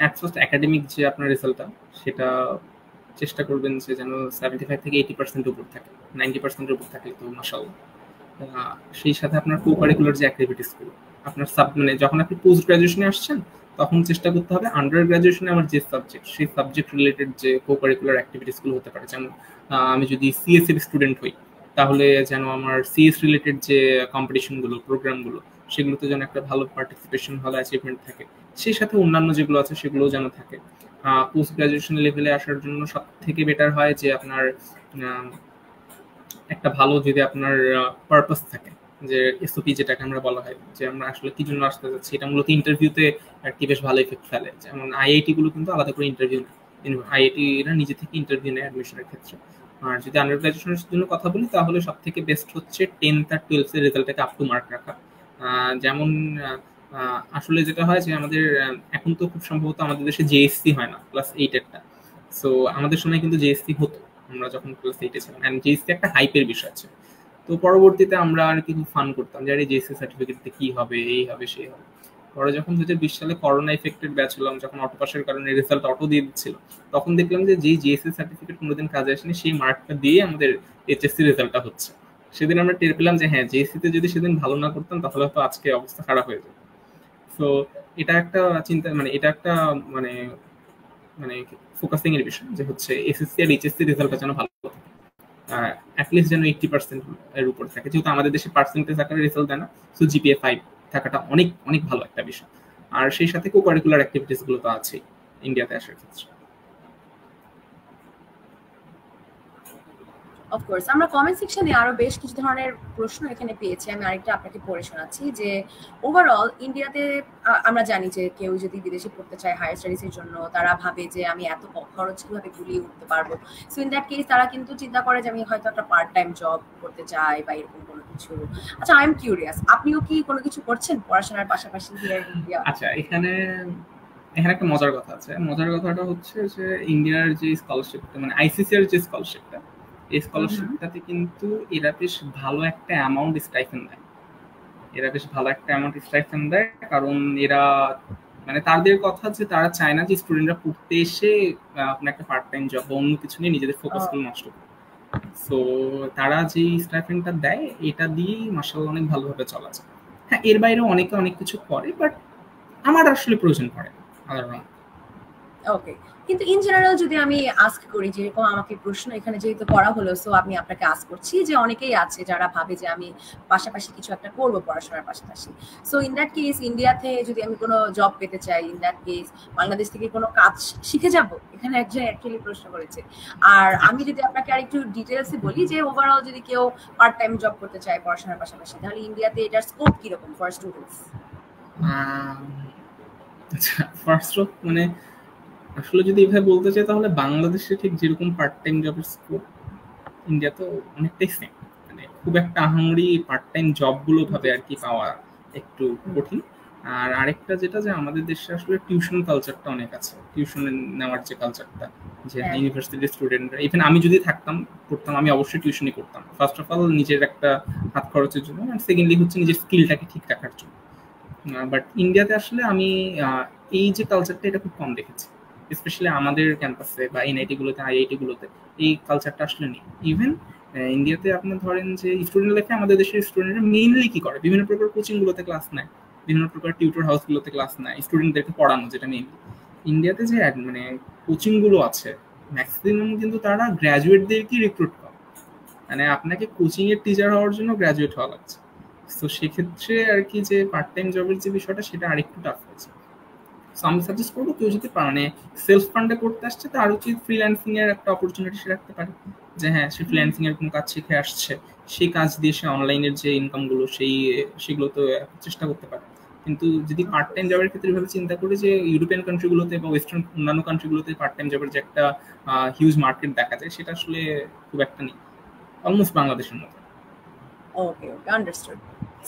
অ্যাট ফার্স্ট একাডেমিক যে আপনার রেজাল্টটা সেটা চেষ্টা করবেন যে যেন সেভেন্টি ফাইভ থেকে এইটি পার্সেন্ট উপর থাকে নাইনটি পার্সেন্টের উপর থাকে, তো মাসাল সেই সাথে আপনার কো কারিকুলার যে অ্যাক্টিভিটিসগুলো আপনার সাব মানে যখন আপনি পোস্ট গ্রাজুয়েশনে আসছেন, তখন চেষ্টা করতে হবে আন্ডার গ্রাজুয়েশনে আমার যে সাবজেক্ট সেই সাবজেক্ট রিলেটেড যে কো কারিকুলার অ্যাক্টিভিটিসগুলো হতে পারে। যেমন আমি যদি সিএস এর স্টুডেন্ট হই, তাহলে যেন আমার সিএস রিলেটেড যে কম্পিটিশনগুলো প্রোগ্রামগুলো সেগুলোতে যেন একটা ভালো পার্টিসিপেশন ভালো অ্যাচিভমেন্ট থাকে। সেই সাথে অন্যান্য যেগুলো আছে সেগুলোও যেন থাকে। পোস্ট গ্রাজুয়েশন লেভেলে আসার জন্য সব থেকে বেটার হয় যে আপনার একটা ভালো যদি আপনার পারপাস থাকে। যে এসওপি যেটাকে আমরা বলা হয়, যে আমরা আসলে কি জন্য আসতে যাচ্ছি, এটা মূলত ইন্টারভিউতে আর কি বেশ ভালো ইফেক্ট ফেলে। যেমন আইআইটি গুলো কিন্তু আলাদা করে ইন্টারভিউ নেয়। আইআইটিরা নিজে থেকে ইন্টারভিউ নেয় অ্যাডমিশনের ক্ষেত্রে। আর যদি আন্ডার গ্রাজুয়েশনের জন্য কথা বলি, তাহলে সব থেকে বেস্ট হচ্ছে টেন্থ আর টুয়েলভ এর রেজাল্টটাকে আপ টু মার্ক রাখা। যেমন আসলে যেটা হয় যে আমাদের এখন তো খুব সম্ভবত আমাদের দেশে জেএসসি হয় না ক্লাস এইট একটা। সো আমাদের সময় কিন্তু জেএসসি হতো, আমরা যখন ক্লাস এইটে ছিলাম। অ্যান্ড জেএসসি একটা হাইপের বিষয় আছে। তো পরবর্তীতে আমরা আর কি খুব ফান করতাম যে, আরে জেএসসি সার্টিফিকেটতে কি হবে, এই হবে, সেই হবে। পরে যখন দু বিশ সালে করোনা এফেক্টেড ব্যাচ হলাম, যখন অটো পাসের কারণে রেজাল্ট অটো দিয়ে দিচ্ছিল, তখন দেখলাম যে, যেই জিএসসি সার্টিফিকেট কোনোদিন কাজে আসেনি, সেই মার্কটা দিয়ে আমাদের এইচএসসি রেজাল্টটা হচ্ছে। সেদিন আমরা টের পেলাম যে হ্যাঁ জেএসসিতে যদি সেদিন ভালো না করতাম, তাহলে হয়তো আজকে অবস্থা খারাপ হয়ে যেত। সো এটা একটা চিন্তা মানে এটা একটা মানে মানে ফোকাসিং এর বিষয় যে হচ্ছে এসএসসি আর এইচএসসি রেজাল্টটা যেন ভালো থাকে। অ্যাটলিস্ট যেন এইটটি পার্সেন্ট এর উপর থাকে। যেহেতু আমাদের দেশে পার্সেন্টেজ আকারে রেজাল্ট দেয় না সো জিপিএ ফাইভ থাকাটা অনেক অনেক ভালো একটা বিষয়। আর সেই সাথে কো কারিকুলার অ্যাক্টিভিটিসগুলো তো আছেই ইন্ডিয়াতে আসার ক্ষেত্রে। অফকোর্স আমরা কমেন্ট সেকশনে আরও বেশ কিছু ধরনের প্রশ্ন এখানে পেয়েছি। আমি আরেকটা আপনাকে পড়ে শোনাচ্ছি যে ওভারঅল ইন্ডিয়াতে আমরা জানি যে কেউ যদি বিদেশে পড়তে চায় হায়ার স্টাডিজের জন্য, তারা ভাবে যে আমি এত খরচ কীভাবে গুলিয়ে উঠতে পারব। সো ইন দ্যাট কেস তারা কিন্তু চিন্তা করে যে আমি হয়তো একটা পার্ট টাইম জব করতে চাই বা এরকম কোনো কিছু। আচ্ছা আই এম কিউরিয়াস আপনিও কি কোনো কিছু করছেন পড়াশোনার পাশাপাশি ইন্ডিয়া আচ্ছা এখানে এখানে একটা মজার কথা আছে। মজার কথাটা হচ্ছে যে ইন্ডিয়ার যে স্কলারশিপটা মানে আইসিসি এর যে স্কলারশিপটা স্কলারশিপটাতে কিন্তু এরা বেশ ভালো একটা অ্যামাউন্ট স্টাইফেন দেয়। এরা বেশ ভালো একটা অ্যামাউন্ট স্টাইফেন দেয় কারণ এরা মানে তাদের কথা যে তারা চায় না যে স্টুডেন্টরা পড়তে এসে আপনার একটা পার্ট টাইম জব বা অন্য কিছু নিয়ে নিজেদের ফোকাস করে নষ্ট করে। সো তারা যে স্টাইফেনটা দেয় এটা দিয়েই মার্শাল অনেক ভালোভাবে চলা যায়। হ্যাঁ এর বাইরে অনেকে অনেক কিছু করে বাট আমার আসলে প্রয়োজন পড়ে ওকে কিন্তু ইন জেনারেল যদি আমি আস্ক করি যেরকম আমাকে প্রশ্ন এখানে যেহেতু করা হলো সো আমি আপনাকে আস্ক করছি যে, অনেকেই আছে যারা ভাবে যে, আমি পাশাপাশি কিছু একটা করব পড়াশোনার পাশাপাশি। সো ইন দ্যাট কেস ইন্ডিয়াতে যদি আমি কোনো জব পেতে চাই ইন দ্যাট কেস বাংলাদেশ থেকে কোনো কাজ শিখে যাব? এখানে একজন অ্যাকচুয়ালি প্রশ্ন করেছে। আর আমি যদি আপনাকে আর একটু ডিটেলসে বলি যে ওভারঅল যদি কেউ পার্ট টাইম জব করতে চায় পড়াশোনার পাশাপাশি, তাহলে ইন্ডিয়াতে এটার স্কোপ কীরকম ফর স্টুডেন্টস ফার্স্ট মানে আসলে যদি এভাবে বলতে চাই তাহলে বাংলাদেশে ঠিক যেরকম পার্ট টাইম জবের স্কোপ ইন্ডিয়া তো অনেকটাই সেম মানে খুব একটা আহামরি পার্ট টাইম জবগুলো ভাবে আর কি পাওয়া একটু কঠিন। আর আরেকটা যেটা যে আমাদের দেশে আসলে টিউশন কালচারটা অনেক আছে। টিউশন নেওয়ার যে কালচারটা যে ইউনিভার্সিটির স্টুডেন্টরা ইভেন আমি যদি থাকতাম পড়তাম আমি অবশ্যই টিউশনই করতাম। ফার্স্ট অফ অল নিজের একটা হাত খরচের জন্য অ্যান্ড সেকেন্ডলি হচ্ছে নিজের স্কিলটাকে ঠিক রাখার জন্য। বাট ইন্ডিয়াতে আসলে আমি এই যে কালচারটা এটা খুব কম দেখেছি। স্পেশালি আমাদের ক্যাম্পাসে বা এনআইটি গুলোতে এই কালচারটা আসলে নেই। ইভেন ইন্ডিয়াতে আপনার ধরেন যে স্টুডেন্ট লাইফে আমাদের দেশের স্টুডেন্টরা মেইনলি কি করে? বিভিন্ন প্রকার কোচিং গুলোতে ক্লাস নেয়, বিভিন্ন প্রকার টিউটর হাউস গুলোতে ক্লাস নেয় স্টুডেন্টদেরকে পড়ানো যেটা মেইনলি ইন্ডিয়াতে যে মানে কোচিংগুলো আছে ম্যাক্সিমাম কিন্তু তারা গ্র্যাজুয়েটদেরকে রিক্রুট করে। মানে আপনাকে কোচিং এর টিচার হওয়ার জন্য গ্র্যাজুয়েট হওয়া লাগছে। তো সেক্ষেত্রে আর কি যে পার্ট টাইম জবের যে বিষয়টা, সেটা আরেকটু টাফ হয়েছে। আমি সাজেস্ট করব, কেউ যদি মানে সেলফ ফান্ডে করতে আসছে তার উচিত ফ্রিল্যান্সিং এর একটা অপরচুনিটি সে রাখতে পারে। যে হ্যাঁ সে ফ্রিল্যান্সিং এর কোনো কাজ শিখে আসছে, সেই কাজ দিয়ে সে অনলাইনের যে ইনকামগুলো, সেই, সেগুলো তো চেষ্টা করতে পারে। কিন্তু যদি পার্ট টাইম জবের ক্ষেত্রে ভাবে চিন্তা করি যে ইউরোপিয়ান কান্ট্রিগুলোতে বা ওয়েস্টার্ন অন্যান্য কান্ট্রিগুলোতে পার্ট টাইম জবের যে একটা হিউজ মার্কেট দেখা যায়, সেটা আসলে খুব একটা নেই। অলমোস্ট বাংলাদেশের মতো। ওকে ওকে আন্ডারস্টুড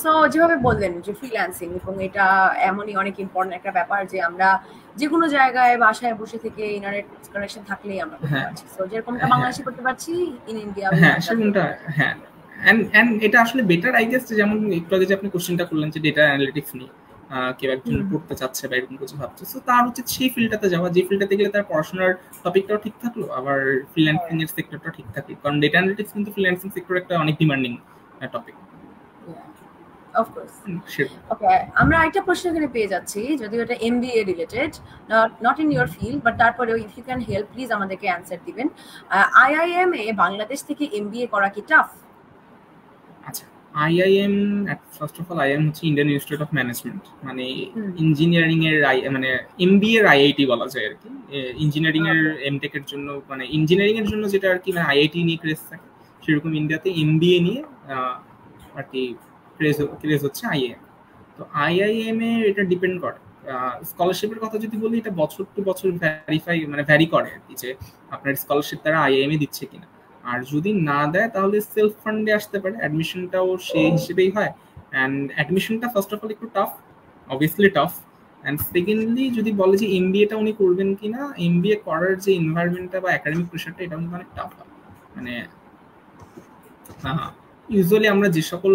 সো যেভাবে বললেন যে ফ্রিল্যান্সিং এবং এটা এমনই অনেক ইম্পর্টেন্ট একটা ব্যাপার যে আমরা যে কোনো জায়গায় বাসায় বসে থেকে ইন্টারনেট কানেকশন থাকলেই আমরা করতে পারছি। সো যেরকমটা বাংলাদেশে করতে পারছি ইন ইন্ডিয়া হ্যাঁ সেরকমটা হ্যাঁ। এন্ড এন্ড এটা আসলে বেটার আই গেস যেমন একটু আগে যে আপনি কোশ্চেনটা করলেন যে ডেটা অ্যানালিটিক্স নিয়ে কেউ একজন পড়তে চাচ্ছে বা এরকম কিছু ভাবছে। তো তার উচিত সেই ফিল্ডটাতে যাওয়া যে ফিল্ডটাতে গেলে তার পড়াশোনার টপিকটাও ঠিক থাকল আবার ফ্রিল্যান্সিং এর সেক্টরটাও ঠিক থাকল। কারণ ডেটা অ্যানালিটিক্স কিন্তু ফ্রিল্যান্সিং সেক্টর একটা অনেক ডিমান্ডিং টপিক অফকোর্স ওকে আমরা একটা প্রশ্ন এখানে পেয়ে যাচ্ছি যদিও এটা MBA related not in your field but তারপরেও if you can help please আমাদেরকে অ্যান্সার দিবেন। আইআইএম এ বাংলাদেশ থেকে এমবিএ করা কি টাফ আচ্ছা IIM first of all IIM হচ্ছে ইন্ডিয়ান ইনস্টিটিউট অফ ম্যানেজমেন্ট মানে ইঞ্জিনিয়ারিং এর মানে এমবিএ এর আইআইটি বলা যায় আর কি ইঞ্জিনিয়ারিং এর এমটেক এর জন্য মানে ইঞ্জিনিয়ারিং এর জন্য যেটা আর কি মানে আইআইটি নিয়ে ক্রেজ থাকে সেরকম ইন্ডিয়াতে এমবিএ নিয়ে আর কি ক্রেজ ক্রেজ হচ্ছে আইআইএম তো আইআইএম এ এটা ডিপেন্ড করে। স্কলারশিপের কথা যদি বলি এটা বছর টু বছর ভ্যারিফাই মানে ভ্যারি করে আর কি যে আপনার স্কলারশিপ তারা আইআইএম এ দিচ্ছে কিনা। আর যদি না দেয় তাহলে সেলফ ফান্ডে আসতে পারে। অ্যাডমিশনটাও সেই হিসেবেই হয়। অ্যান্ড অ্যাডমিশনটা ফার্স্ট অফ অল একটু tough obviously tough and secondly যদি বলে যে এমবিএটা উনি করবেন কি কিনা এমবিএ করার যে এনভায়রনমেন্টটা বা একাডেমিক প্রেশারটা এটা কিন্তু অনেক টাফ হয়। মানে ইউজুয়ালি আমরা যে সকল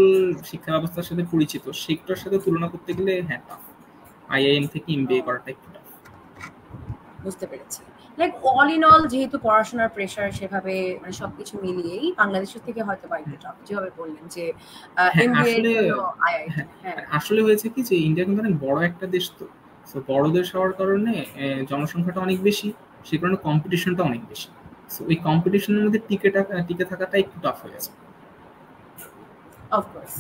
শিক্ষা ব্যবস্থার সাথে পরিচিত সেটার সাথে তুলনা করতে গেলে হ্যাঁ টাফ আইআইএম থেকে এমবিএ করাটা একটু টাফ বুঝতে পেরেছি। লাইক অল ইন অল যেহেতু পড়াশোনার প্রেশার সেভাবে মানে সবকিছু মিলিয়েই বাংলাদেশের থেকে হয়তো বা একটু টাফ যেভাবে বললেন যে এমবিএ আসলে হয়েছে কি যে ইন্ডিয়া কিন্তু অনেক বড় একটা দেশ তো। তো বড় দেশ হওয়ার কারণে জনসংখ্যাটা অনেক বেশি সে কারণে কম্পিটিশনটা অনেক বেশি। সো এই কম্পিটিশনের মধ্যে টিকে টিকে থাকাটা একটু টাফ হয়ে গেছে। অফকোর্স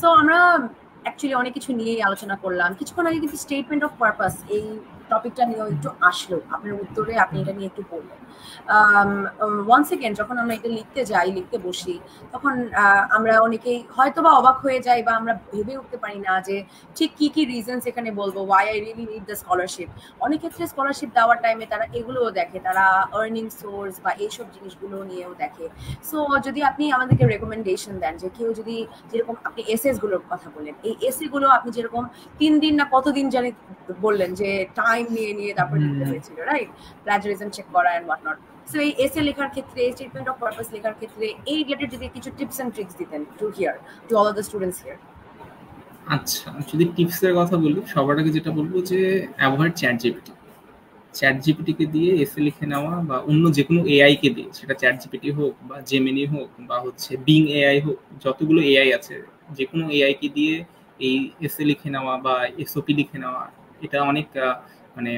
সো আমরা অ্যাকচুয়ালি অনেক কিছু নিয়েই আলোচনা করলাম। কিছুক্ষণ আগে কিন্তু স্টেটমেন্ট অফ পারপাস এই টপিকটা নিয়েও একটু আসলো, আপনার উত্তরে আপনি এটা নিয়ে একটু বললেন। ওয়ান সেকেন্ড যখন আমরা এটা লিখতে যাই, লিখতে বসি, তখন আমরা অনেকেই হয়তো বা অবাক হয়ে যাই বা আমরা ভেবে উঠতে পারি না যে ঠিক কি কি রিজনস এখানে বলব why I really need the scholarship অনেক ক্ষেত্রে স্কলারশিপ দেওয়ার টাইমে তারা এগুলোও দেখে, তারা আর্নিং সোর্স বা এইসব জিনিসগুলো নিয়েও দেখে। সো যদি আপনি আমাদেরকে রেকমেন্ডেশন দেন যে কেউ যদি যেরকম আপনি এসএসগুলোর কথা বলেন এই এসএ গুলো আপনি যেরকম তিন দিন না কতদিন জানি বললেন যে টাইম নিয়ে নিয়ে তারপর লিখতে হয়েছিল রাইট প্লাজারিজম চেক করা অ্যান্ড হোয়াট নট সো এই এসে লেখার ক্ষেত্রে স্টেটমেন্ট অফ পারপাস লেখার ক্ষেত্রে এই রিলেটেড যদি কিছু টিপস এন্ড ট্রিক্স দিতেন to here to all the students here আচ্ছা যদি টিপসের কথা বলি সবার আগে যেটা বলব যে অ্যাভয়েড চ্যাট জিপিটি চ্যাট জিপিটিকে দিয়ে এসে লিখে নেওয়া বা অন্য যে কোনো এআই কে দিয়ে সেটা চ্যাট জিপিটি হোক বা জেমিনি হোক বা হচ্ছে বিং এআই হোক যতগুলো এআই আছে যে কোনো এআই কে দিয়ে এই এসে লিখে নেওয়া বা এসওপি লিখে নেওয়া এটা অনেক মানে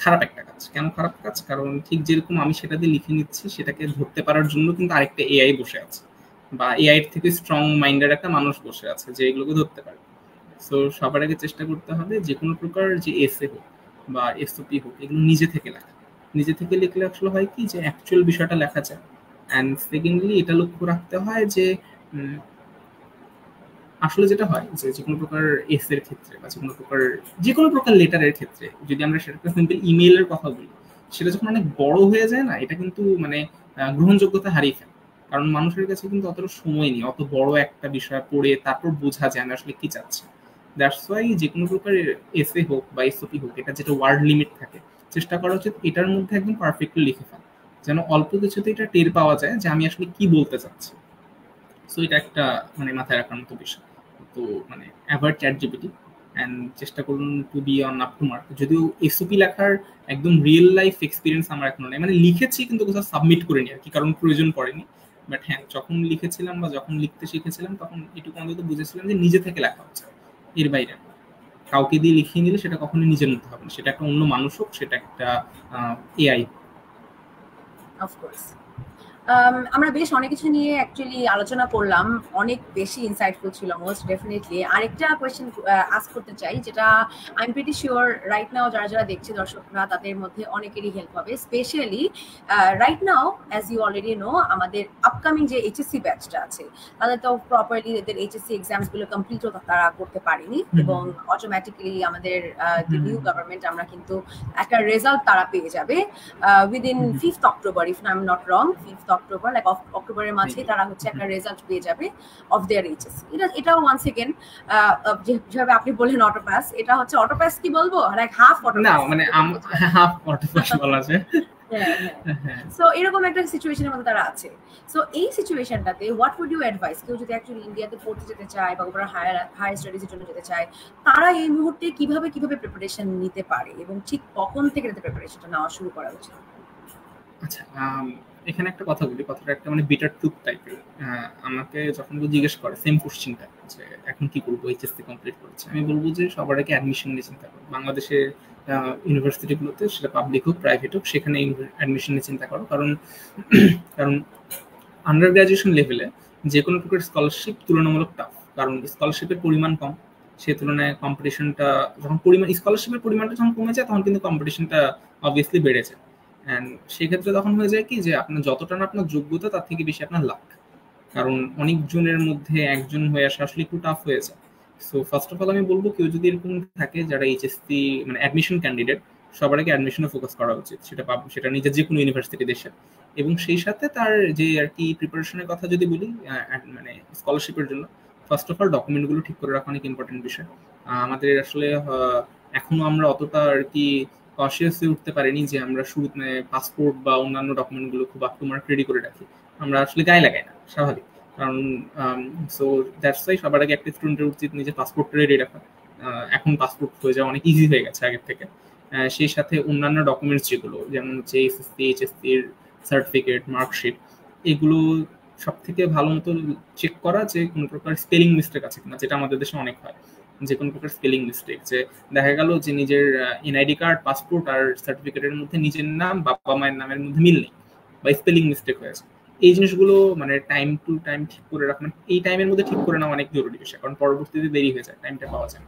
খারাপ একটা কাজ। কেন খারাপ কাজ? কারণ ঠিক যেরকম আমি সেটা দিয়ে লিখে নিচ্ছি, সেটাকে ধরতে পারার জন্য কিন্তু আরেকটা এআই বসে আছে। বা এআই এর থেকে স্ট্রং মাইন্ডের একটা মানুষ বসে আছে যে এগুলোকে ধরতে পারে। সো সবার আগে চেষ্টা করতে হবে যে কোনো প্রকার যে এসে হোক বা এসওপি হোক, এগুলো নিজে থেকে লেখা। নিজে থেকে লিখলে আসলে হয় কি যে অ্যাকচুয়াল বিষয়টা লেখা যায়। অ্যান্ড সেকেন্ডলি এটা লক্ষ্য রাখতে হয় যে আসলে যেটা হয় যে যে কোনো প্রকার এস এর ক্ষেত্রে বা যে কোনো প্রকার যে কোনো প্রকার লেটারের ক্ষেত্রে, যদি আমরা সেটা সিম্পল ইমেইলের কথা বলি, সেটা যখন অনেক বড় হয়ে যায় না, এটা কিন্তু মানে গ্রহণযোগ্যতা হারিয়ে ফেলে। কারণ মানুষের কাছে কিন্তু অতটা সময় নেই, অত বড় একটা বিষয় পড়ে তারপর বোঝা যায় আমি আসলে কি চাচ্ছি। দ্যাটস ওয়াই যে কোনো প্রকার এসে হোক বা এসওপি হোক, এটা যেটা ওয়ার্ড লিমিট থাকে, চেষ্টা করা উচিত এটার মধ্যে একদম পারফেক্টলি লিখে ফেলা। যেন অল্প কিছুতে এটা টের পাওয়া যায় যে আমি আসলে কি বলতে চাচ্ছি। সো এটা একটা মানে মাথায় রাখার মতো বিষয়। তো মানে অ্যাভয়েড চ্যাট জিপিটি অ্যান্ড চেষ্টা করুন to be on up to mark যদিও এসওপি লেখার একদম রিয়েল লাইফ এক্সপিরিয়েন্স আমার এখনও নেই। মানে লিখেছি কিন্তু কোথাও সাবমিট করিনি আর কি, কারণ প্রয়োজন পড়েনি। বাট হ্যাঁ যখন লিখেছিলাম বা যখন লিখতে শিখেছিলাম, তখন এটুকু অন্তত বুঝেছিলাম যে নিজে থেকে লেখা হচ্ছে, এর বাইরে। কাউকে দিয়ে লিখিয়ে নিলে সেটা কখনোই নিজের মধ্যে হবে না। সেটা একটা অন্য মানুষ হোক, সেটা একটা এআই অফকোর্স আমরা বেশ অনেক কিছু নিয়ে অ্যাকচুয়ালি আলোচনা করলাম। অনেক বেশি ইনসাইটফুল ছিল মোস্ট ডেফিনেটলি আরেকটা কোয়েশ্চেন আস করতে চাই যেটা I am pretty sure right now যারা যারা দেখছে দর্শকরা তাদের মধ্যে অনেকেরই হেল্প হবে। Specially right now as you already know আমাদের আপকামিং যে এইচএসসি ব্যাচটা আছে তাদের তো প্রপারলি এদের এইচএসসি এক্সামসগুলো কমপ্লিটও তারা করতে পারেনি এবং অটোমেটিক্যালি আমাদের নিউ গভর্নমেন্ট আমরা কিন্তু একটা রেজাল্ট তারা পেয়ে যাবে within fifth October if I am not wrong fifth October like অক্টোবরের মাঝে তারা হচ্ছে একটা রেজাল্ট পেয়ে যাবে অফ দেয়ার এইচএস এটা এটাও ওয়ান সেকেন্ড যেভাবে আপনি বললেন অটোপাস এটা হচ্ছে অটোপাস কি বলব? লাইক হাফ অটোপাস না মানে হাফ অটোপাস [LAUGHS] [LAUGHS] বলা যায়। সো এরকম একটা সিচুয়েশনের মধ্যে তারা আছে। সো এই সিচুয়েশনটাতে হোয়াট উড ইউ অ্যাডভাইস কেউ যদি অ্যাকচুয়ালি ইন্ডিয়াতে পড়তে যেতে চায় বা ওরা হায়ার হায়ার স্টাডিজের জন্য যেতে চায় তারা এই মুহূর্তে কীভাবে কীভাবে প্রিপারেশন নিতে পারে? এবং ঠিক কখন থেকে তাদের প্রিপারেশনটা নেওয়া শুরু করা উচিত? আচ্ছা এখানে একটা কথা বলি, কথাটা একটা মানে বিটার টুথ টাইপের আমাকে যখন জিজ্ঞেস করে সেম কোশ্চিনটা যে এখন কি করব এইচএসসি কমপ্লিট করেছে। আমি বলব যে সবার আগে অ্যাডমিশন নিয়ে চিন্তা করো। বাংলাদেশে ইউনিভার্সিটিগুলোতে সেটা পাবলিক হোক প্রাইভেট হোক, সেখানে অ্যাডমিশন নিয়ে চিন্তা করো। কারণ [CLEARS THROAT] কারণ আন্ডার গ্রাজুয়েশন লেভেলে যে কোনো প্রকার স্কলারশিপ তুলনামূলক টাফ কারণ স্কলারশিপের পরিমাণ কম। সে তুলনায় কম্পিটিশনটা যখন পরিমাণ স্কলারশিপের পরিমাণটা যখন কমে যায়, তখন কিন্তু কম্পিটিশনটা অবভিয়াসলি বেড়ে যায় অ্যান্ড সেক্ষেত্রে তখন হয়ে যায় কি যে আপনার যতটা না আপনার যোগ্যতা, তার থেকে বেশি আপনার লাক কারণ অনেক জনের মধ্যে একজন হয়ে আসা আসলে একটু টাফ হয়ে যায়। সো ফার্স্ট অফ অল আমি বলব কেউ যদি এরকম থাকে যারা এইচএসসি মানে অ্যাডমিশন ক্যান্ডিডেট সবার আগে অ্যাডমিশনে ফোকাস করা উচিত। সেটা পাব সেটা নিজের যে কোনো ইউনিভার্সিটি দেশে এবং সেই সাথে তার যে আর কি প্রিপারেশনের কথা যদি বলি মানে স্কলারশিপের জন্য ফার্স্ট অফ অল ডকুমেন্টগুলো ঠিক করে রাখা অনেক ইম্পর্টেন্ট বিষয়। আমাদের আসলে এখনও আমরা অতটা আর কি কশিয়াস হয়ে উঠতে পারিনি যে আমরা শুরু পাসপোর্ট বা অন্যান্য ডকুমেন্টগুলো খুব আপ রেডি করে রাখি। আমরা আসলে গায়ে লাগাই না, স্বাভাবিক। কারণ সো দ্যাটস ওয়াই সবার আগে একটা স্টুডেন্টের উচিত নিজের পাসপোর্টটা রেডি রাখা। এখন পাসপোর্ট হয়ে যাওয়া অনেক ইজি হয়ে গেছে আগের থেকে। সেই সাথে অন্যান্য ডকুমেন্টস যেগুলো, যেমন হচ্ছে এসএসসি এইচএসসি এর সার্টিফিকেট মার্কশিট এগুলো সব থেকে ভালো মতো চেক করা যে কোনো প্রকার স্পেলিং মিস্টেক আছে কিনা, যেটা আমাদের দেশে অনেক হয়। যে কোনো প্রকার স্পেলিং মিস্টেক যে দেখা গেল যে নিজের এনআইডি কার্ড পাসপোর্ট আর সার্টিফিকেটের মধ্যে নিজের নাম, বাবা মায়ের নামের মধ্যে মিল নেই বা স্পেলিং মিস্টেক হয়েছে এই জিনিসগুলো মানে টাইম টু টাইম ঠিক করে রাখা মানে এই টাইমের মধ্যে ঠিক করে নেওয়া অনেক জরুরি বিষয়, কারণ পরবর্তীতে দেরি হয়ে যায় টাইমটা পাওয়া যায়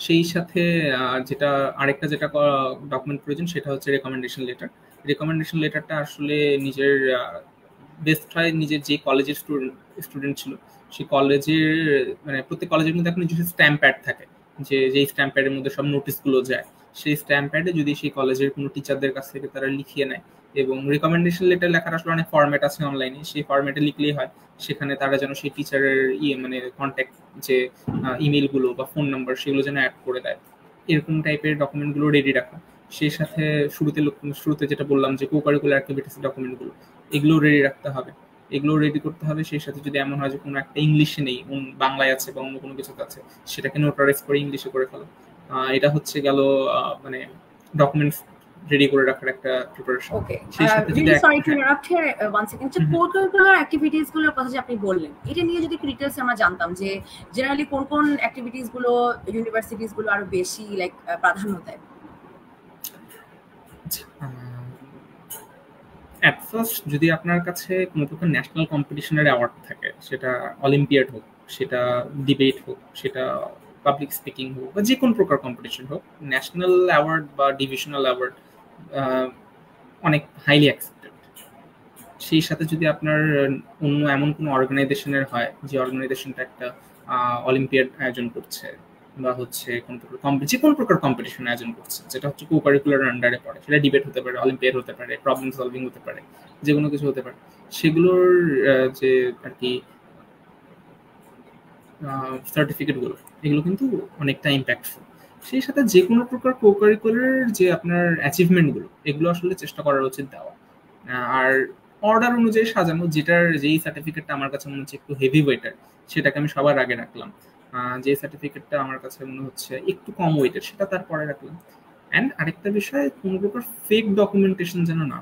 সেই সাথে যেটা আরেকটা যেটা ডকুমেন্ট প্রয়োজন সেটা হচ্ছে রেকমেন্ডেশন লেটার রেকমেন্ডেশন লেটারটা আসলে নিজের বেস্ট ট্রাই নিজের যে কলেজের স্টুডেন্ট স্টুডেন্ট ছিল সেই কলেজের মানে প্রত্যেক কলেজের মধ্যে এখন নিজস্ব স্ট্যাম্প প্যাড থাকে। যে, যেই স্ট্যাম্প প্যাডের মধ্যে সব নোটিশগুলো যায়। সেই স্ট্যাম্প প্যাডে যদি সেই কলেজের কোনো টিচারদের কাছ থেকে তারা লিখিয়ে নেয় এবং রিকমেন্ডেশন লেটার লেখার আসলে অনেক ফর্ম্যাট আছে অনলাইনে সেই ফর্ম্যাটে লিখলেই হয়, সেখানে তারা যেন সেই টিচারের ইয়ে মানে কন্ট্যাক্ট যে ইমেলগুলো বা ফোন নাম্বার সেগুলো যেন অ্যাড করে দেয়। এরকম টাইপের ডকুমেন্টগুলো রেডি রাখা। সেই সাথে শুরুতে শুরুতে যেটা বললাম যে কো কারিকুলার অ্যাক্টিভিটিস ডকুমেন্টগুলো এগুলো রেডি রাখতে হবে। এগুলো রেডি করতে হবে। সেই সাথে যদি এমন হয় যে কোনো একটা ইংলিশে নেই বাংলায় আছে বা অন্য কোনো কিছুতে আছে সেটাকে নোটারাইজ করে ইংলিশে করে ফেলো। এটা হচ্ছে গেল মানে ডকুমেন্টস রেডি করে রাখার একটা preparation okay sorry to interrupt here one second যে কারিকুলার অ্যাক্টিভিটিসগুলোর কথা যে আপনি বললেন এটা নিয়ে যদি ডিটেইলস আমরা জানতাম যে জেনারেলি কোন কোন অ্যাক্টিভিটিসগুলো ইউনিভার্সিটিসগুলো আরও বেশি লাইক প্রাধান্য দেয়? অ্যাট ফার্স্ট যদি আপনার কাছে কোনো প্রকার ন্যাশনাল কম্পিটিশনের অ্যাওয়ার্ড থাকে, সেটা অলিম্পিয়াড হোক, সেটা ডিবেট হোক, সেটা পাবলিক স্পিকিং হোক, বা যে কোনো প্রকার কম্পিটিশন হোক ন্যাশনাল অ্যাওয়ার্ড বা ডিভিশনাল অ্যাওয়ার্ড অনেক হাইলি অ্যাকসেপ্টেড সেই সাথে যদি আপনার অন্য এমন কোনো অর্গানাইজেশনের হয়, যে অর্গানাইজেশনটা একটা অলিম্পিয়াড আয়োজন করছে বা হচ্ছে কোন প্রকার যে কোনো প্রকার কম্পিটিশন আয়োজন করছে, যেটা হচ্ছে কো কারিকুলার আন্ডারে পড়ে, সেটা ডিবেট হতে পারে অলিম্পিয়াড হতে পারে প্রবলেম সলভিং হতে পারে যে কোনো কিছু হতে পারে। সেগুলোর যে আর কি সার্টিফিকেটগুলো এগুলো কিন্তু অনেকটা ইম্প্যাক্টফুল সেই সাথে যে কোনো প্রকার কো কারিকুলার যে আপনার অ্যাচিভমেন্টগুলো এগুলো আসলে চেষ্টা করা উচিত দেওয়া। আর অর্ডার অনুযায়ী সাজানো, যেটার, যেই সার্টিফিকেটটা আমার কাছে মনে হচ্ছে একটু হেভি ওয়েটার সেটাকে আমি সবার আগে রাখলাম। যে সার্টিফিকেটটা আমার কাছে মনে হচ্ছে একটু কম ওয়েটের সেটা তারপরে রাখলাম। অ্যান্ড আরেকটা বিষয়, কোনো প্রকার ফেক ডকুমেন্টেশন যেন না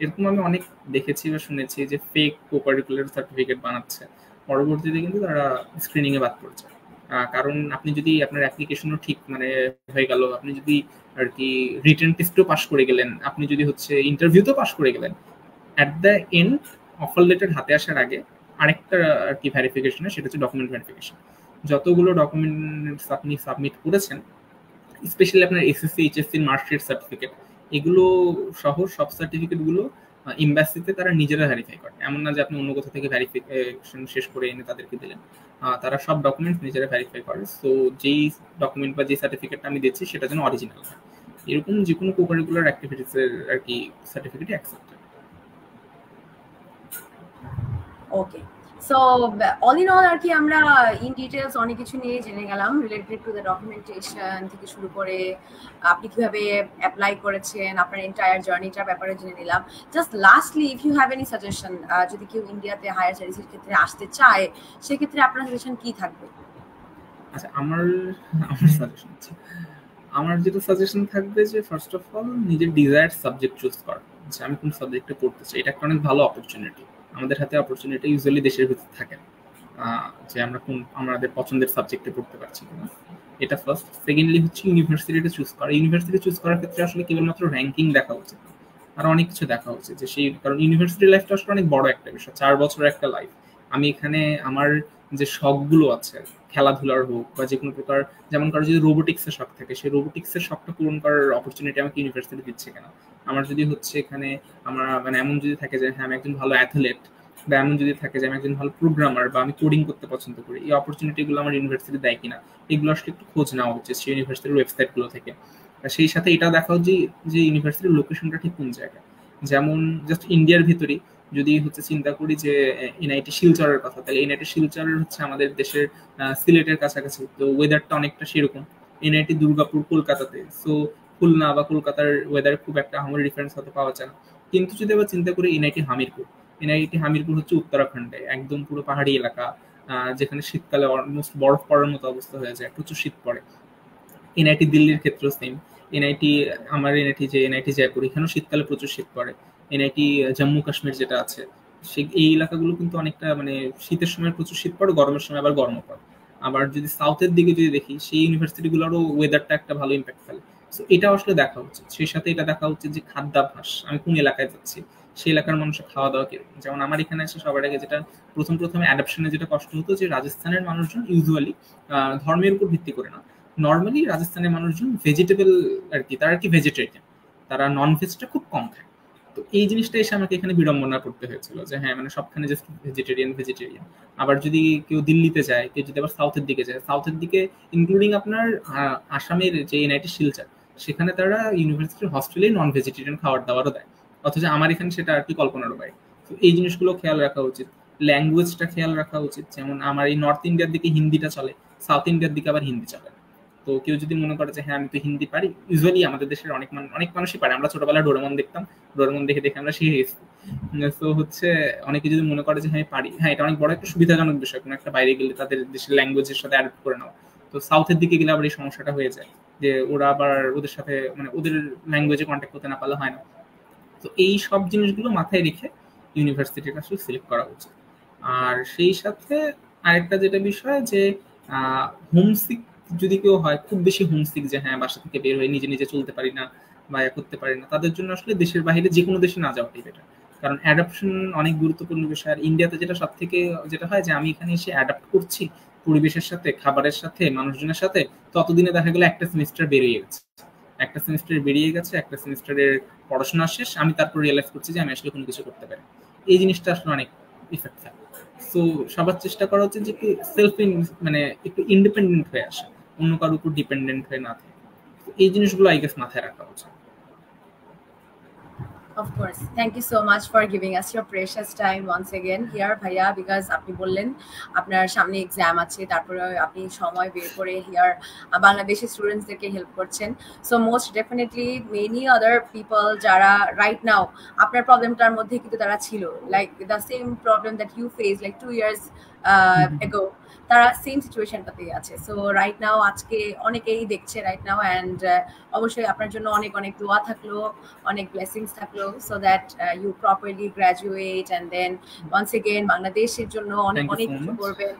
এরকম আমি অনেক দেখেছি বা শুনেছি যে ফেক কো কারিকুলার সার্টিফিকেট বানাচ্ছে। পরবর্তীতে কিন্তু তারা স্ক্রিনিংয়ে বাদ পড়ছে। কারণ আপনি যদি আপনার অ্যাপ্লিকেশনও ঠিক মানে হয়ে গেল, আপনি যদি আর কি রিটার্ন টেস্টও পাস করে গেলেন, আপনি যদি হচ্ছে ইন্টারভিউতেও পাস করে গেলেন at the end offer letter হাতে আসার আগে আরেকটা আর কি ভ্যারিফিকেশন সেটা হচ্ছে ডকুমেন্ট ভ্যারিফিকেশন যতগুলো ডকুমেন্টস আপনি সাবমিট করেছেন স্পেশালি আপনার এসএসসি এইচএসসির মার্কশিট সার্টিফিকেট এগুলো সহ সব সার্টিফিকেটগুলো এম্বাসিতে তারা নিজেরা ভ্যারিফাই করে। এমন না যে আপনি অন্য কোথাও থেকে ভ্যারিফিকেশন শেষ করে এনে তাদেরকে দিলেন। তারা সব ডকুমেন্টস নিজেরা ভ্যারিফাই করে। সো যেই ডকুমেন্ট বা যে সার্টিফিকেটটা আমি দিচ্ছি, সেটা যেন অরিজিনাল হয়। এরকম যে কোনো কোকারিকুলার অ্যাক্টিভিটিসের আর কি certificate accepted okay so all in all আর কি আমরা ইন ডিটেলস অনেক কিছু নিয়ে জেনে গেলাম রিলেটেড টু দ্য ডকুমেন্টেশন থেকে শুরু করে আপনি কীভাবে অ্যাপ্লাই করেছেন, আপনার এন্টায়ার জার্নিটার ব্যাপারে জেনে নিলাম। Just lastly if you have any suggestion যদি কেউ ইন্ডিয়াতে হায়ার স্টাডিজের ক্ষেত্রে আসতে চায়, সেক্ষেত্রে আপনার সাজেশন কি থাকবে? আচ্ছা আমার আমার সাজেশন আমার যেটা সাজেশন থাকবে যে ফার্স্ট অফ অল নিজের ডিজায়ার সাবজেক্ট চুজ করা। যে আমি কোন সাবজেক্টে পড়তে চাই, এটা একটা অনেক ভালো অপরচুনিটি আমাদের হাতে অপরচুনিটি ইউজুয়ালি দেশের ভিতরে থাকে যে আমরা কোন, আমাদের পছন্দের সাবজেক্টে পড়তে পারছি কিনা। এটা ফার্স্ট সেকেন্ডলি হচ্ছে ইউনিভার্সিটিটা চুজ করা। ইউনিভার্সিটি চুজ করার ক্ষেত্রে আসলে কেবলমাত্র র্যাঙ্কিং দেখা উচিত আর অনেক কিছু দেখা উচিত যে সেই, কারণ ইউনিভার্সিটি লাইফটা আসলে অনেক বড় একটা বিষয়। চার বছর একটা লাইফ আমি এখানে আমার যে শখগুলো আছে, খেলাধুলার হোক বা যে কোনো প্রকার, যেমন কারও যদি রোবোটিক্সের শখ থাকে, সেই রোবোটিক্সের শখটা পূরণ করার অপরচুনিটি আমাকে ইউনিভার্সিটি দিচ্ছে কেন? আমার যদি হচ্ছে এখানে আমার মানে এমন যদি থাকে যে হ্যাঁ আমি একজন ভালো অ্যাথলেট বা এমন যদি থাকে যে, আমি একজন ভালো প্রোগ্রামার বা আমি কোডিং করতে পছন্দ করি, এই অপরচুনিটিগুলো আমার ইউনিভার্সিটি দেয় কিনা, এগুলো আসলে একটু খোঁজ নেওয়া উচিত সেই ইউনিভার্সিটির ওয়েবসাইটগুলো থেকে। সেই সাথে এটা দেখা যে যে ইউনিভার্সিটির লোকেশনটা ঠিক কোন জায়গায়? যেমন জাস্ট ইন্ডিয়ার ভিতরেই যদি হচ্ছে চিন্তা করি যে এনআইটি শিলচরের কথা, তাহলে এনআইটি শিলচরের হচ্ছে আমাদের দেশের সিলেটের কাছাকাছি। তো ওয়েদারটা অনেকটা সেরকম। এনআইটি দুর্গাপুর, কলকাতাতে। সো খুলনা বা কলকাতার ওয়েদার খুব একটা আমার ডিফারেন্স হতে পাওয়া যায় না। কিন্তু যদি আবার চিন্তা করি, এনআইটি হামিরপুর। এনআইটি হামিরপুর হচ্ছে উত্তরাখণ্ডে, একদম পুরো পাহাড়ি এলাকা যেখানে শীতকালে অলমোস্ট বরফ পড়ার মতো অবস্থা হয়ে যায়, প্রচুর শীত পড়ে। এনআইটি দিল্লির ক্ষেত্রেও সেম এনআইটি, আমার এনআইটি যে, এনআইটি জয়পুর, এখানেও শীতকালে প্রচুর শীত পড়ে। এনআইটি, জম্মু কাশ্মীর যেটা আছে সে এই এলাকাগুলো কিন্তু অনেকটা মানে শীতের সময় প্রচুর শীত পড়ে, গরমের সময় আবার গরম পড়ে। আবার যদি সাউথের দিকে যদি দেখি, সেই ইউনিভার্সিটিগুলোরও ওয়েদারটা একটা ভালো ইম্প্যাক্ট ফেলে। সো এটা আসলে দেখা উচিত। সেই সাথে এটা দেখা উচিত যে খাদ্যাভ্যাস, আমি কোন এলাকায় যাচ্ছি, সেই এলাকার মানুষের খাওয়া দাওয়া কীরকম? যেমন আমার এখানে এসে সবার আগে যেটা, প্রথম প্রথমে অ্যাডাপশনে যেটা কষ্ট হতো যে রাজস্থানের মানুষজন ইউজুয়ালি ধর্মের উপর ভিত্তি করে না। নর্মালি রাজস্থানের মানুষজন ভেজিটেবল আর কি, তারা আর কি ভেজিটেরিয়ান তারা নন ভেজটা খুব কম খায়। তো এই জিনিসটা এসে আমাকে এখানে বিড়ম্বনা করতে হয়েছিল যে হ্যাঁ মানে সবখানে জাস্ট ভেজিটেরিয়ান ভেজিটেরিয়ান আবার যদি কেউ দিল্লিতে যায়, কেউ যদি আবার সাউথের দিকে যায় সাউথের দিকে ইনক্লুডিং আপনার আসামের যে এনআইটি শিলচার সেখানে তারা ইউনিভার্সিটির হস্টেলে নন ভেজিটেরিয়ান খাবার দাবারও দেয়। অথচ আমার এখানে সেটা আর কি কল্পনারও বাইরে তো এই জিনিসগুলো খেয়াল রাখা উচিত। ল্যাঙ্গুয়েজটা খেয়াল রাখা উচিত। যেমন আমার এই নর্থ ইন্ডিয়ার দিকে হিন্দিটা চলে সাউথ ইন্ডিয়ার দিকে আবার হিন্দি চলে। তো কেউ যদি মনে করে যে হ্যাঁ আমি তো হিন্দি পারি। ইউজুয়ালি আমাদের দেশের অনেক অনেক মানুষই পারে। আমরা ছোটবেলায় ডোরেমন দেখতাম। ডোরেমন দেখে দেখে আমরা শিখে গেছি। তো হচ্ছে অনেকে যদি মনে করে যে হ্যাঁ পারি। হ্যাঁ এটা অনেক বড় একটা সুবিধাজনক বিষয়। কোনো একটা বাইরে গেলে তাদের দেশের ল্যাঙ্গুয়েজের সাথে অ্যাড করে নেওয়া তো সাউথের দিকে গেলে আবার এই সমস্যাটা হয়ে যায় যে, ওরা আবার ওদের সাথে মানে ওদের ল্যাঙ্গুয়েজে কন্ট্যাক্ট করতে না পারলে হয় না। তো এই সব জিনিসগুলো মাথায় রেখে ইউনিভার্সিটির আসলে সিলেক্ট করা উচিত। আর সেই সাথে আরেকটা যেটা বিষয় যে হোমসিক যদি কেউ হয়, খুব বেশি হোমসিক যে হ্যাঁ বাসা থেকে বের হয়ে নিজে নিজে চলতে পারি না বা করতে পারি না, তাদের জন্য আসলে দেশের বাইরে যে কোনো দেশে না যাওয়াটাই বেটার কারণ অ্যাডাপশন অনেক গুরুত্বপূর্ণ বিষয়। আর ইন্ডিয়াতে যেটা সব থেকে যেটা হয় যে আমি এখানে এসে অ্যাডাপ্ট করছি পরিবেশের সাথে, খাবারের সাথে, মানুষজনের সাথে, ততদিনে দেখা গেলো একটা সেমিস্টার বেরিয়ে গেছে। একটা সেমিস্টার বেরিয়ে গেছে, একটা সেমিস্টারের পড়াশোনা শেষ, আমি তারপর রিয়েলাইজ করছি যে আমি আসলে কোনো কিছু করতে পারি এই জিনিসটা আসলে অনেক ইফেক্ট থাকে। সো সবার চেষ্টা করা হচ্ছে যে একটু সেলফ মানে একটু ইন্ডিপেন্ডেন্ট হয়ে আসে। অন্য কারোর উপর ডিপেন্ডেন্ট হয়ে না থাকে। এই জিনিসগুলো আই গেস মাথায় রাখা উচিত। Of course. Thank you so much for giving us your precious time once again here, ভাইয়া বিকজ আপনি বললেন আপনার সামনে এক্সাম আছে তারপরে আপনি সময় বের করে হিয়ার বাংলাদেশি স্টুডেন্টসদেরকে হেল্প করছেন। So most definitely many other people যারা রাইট নাও আপনার প্রবলেমটার মধ্যে কিন্তু তারা ছিল। Like the same problem that you face like two years ago তারা সেম সিচুয়েশনটাতেই আছে। সো রাইট নাও আজকে অনেকেই দেখছে রাইট নাও অ্যান্ড অবশ্যই আপনার জন্য অনেক অনেক দোয়া থাকল অনেক ব্লেসিংস থাকল so that you properly graduate and then once again বাংলাদেশের জন্য অনেক অনেক কিছু করবেন।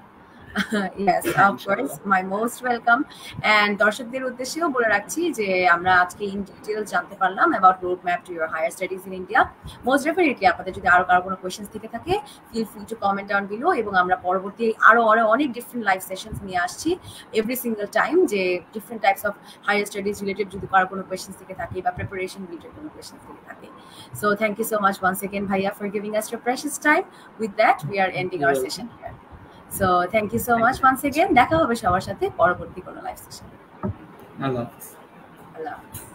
Yes of course my most welcome and দর্শকদের উদ্দেশ্যেও বলে রাখছি যে আমরা আজকে ইন ডিটেল জানতে পারলাম about road map to your higher studies in India most definitely আপনাদের যদি আরও কারও কোনো কোয়েশ্চেন্স থেকে থাকে feel free to comment down below এবং আমরা পরবর্তী আরও আরও অনেক ডিফারেন্ট লাইভ সেশনস নিয়ে আসছি এভরি সিঙ্গেল টাইম যে different types of higher studies related যদি কারও কোনো কোয়েশ্চেন্স থেকে থাকে বা প্রিপারেশন রিলেটেড কোনো কোয়েশ্চেন্স থেকে থাকে. So thank you so much once again ভাইয়া for giving us precious time with that we are ending our session here so thank you so much once again দেখা হবে সবার সাথে পরবর্তী কোনো লাইভ সেশন আল্লাহ হাফিজ। আল্লাহ হাফিজ।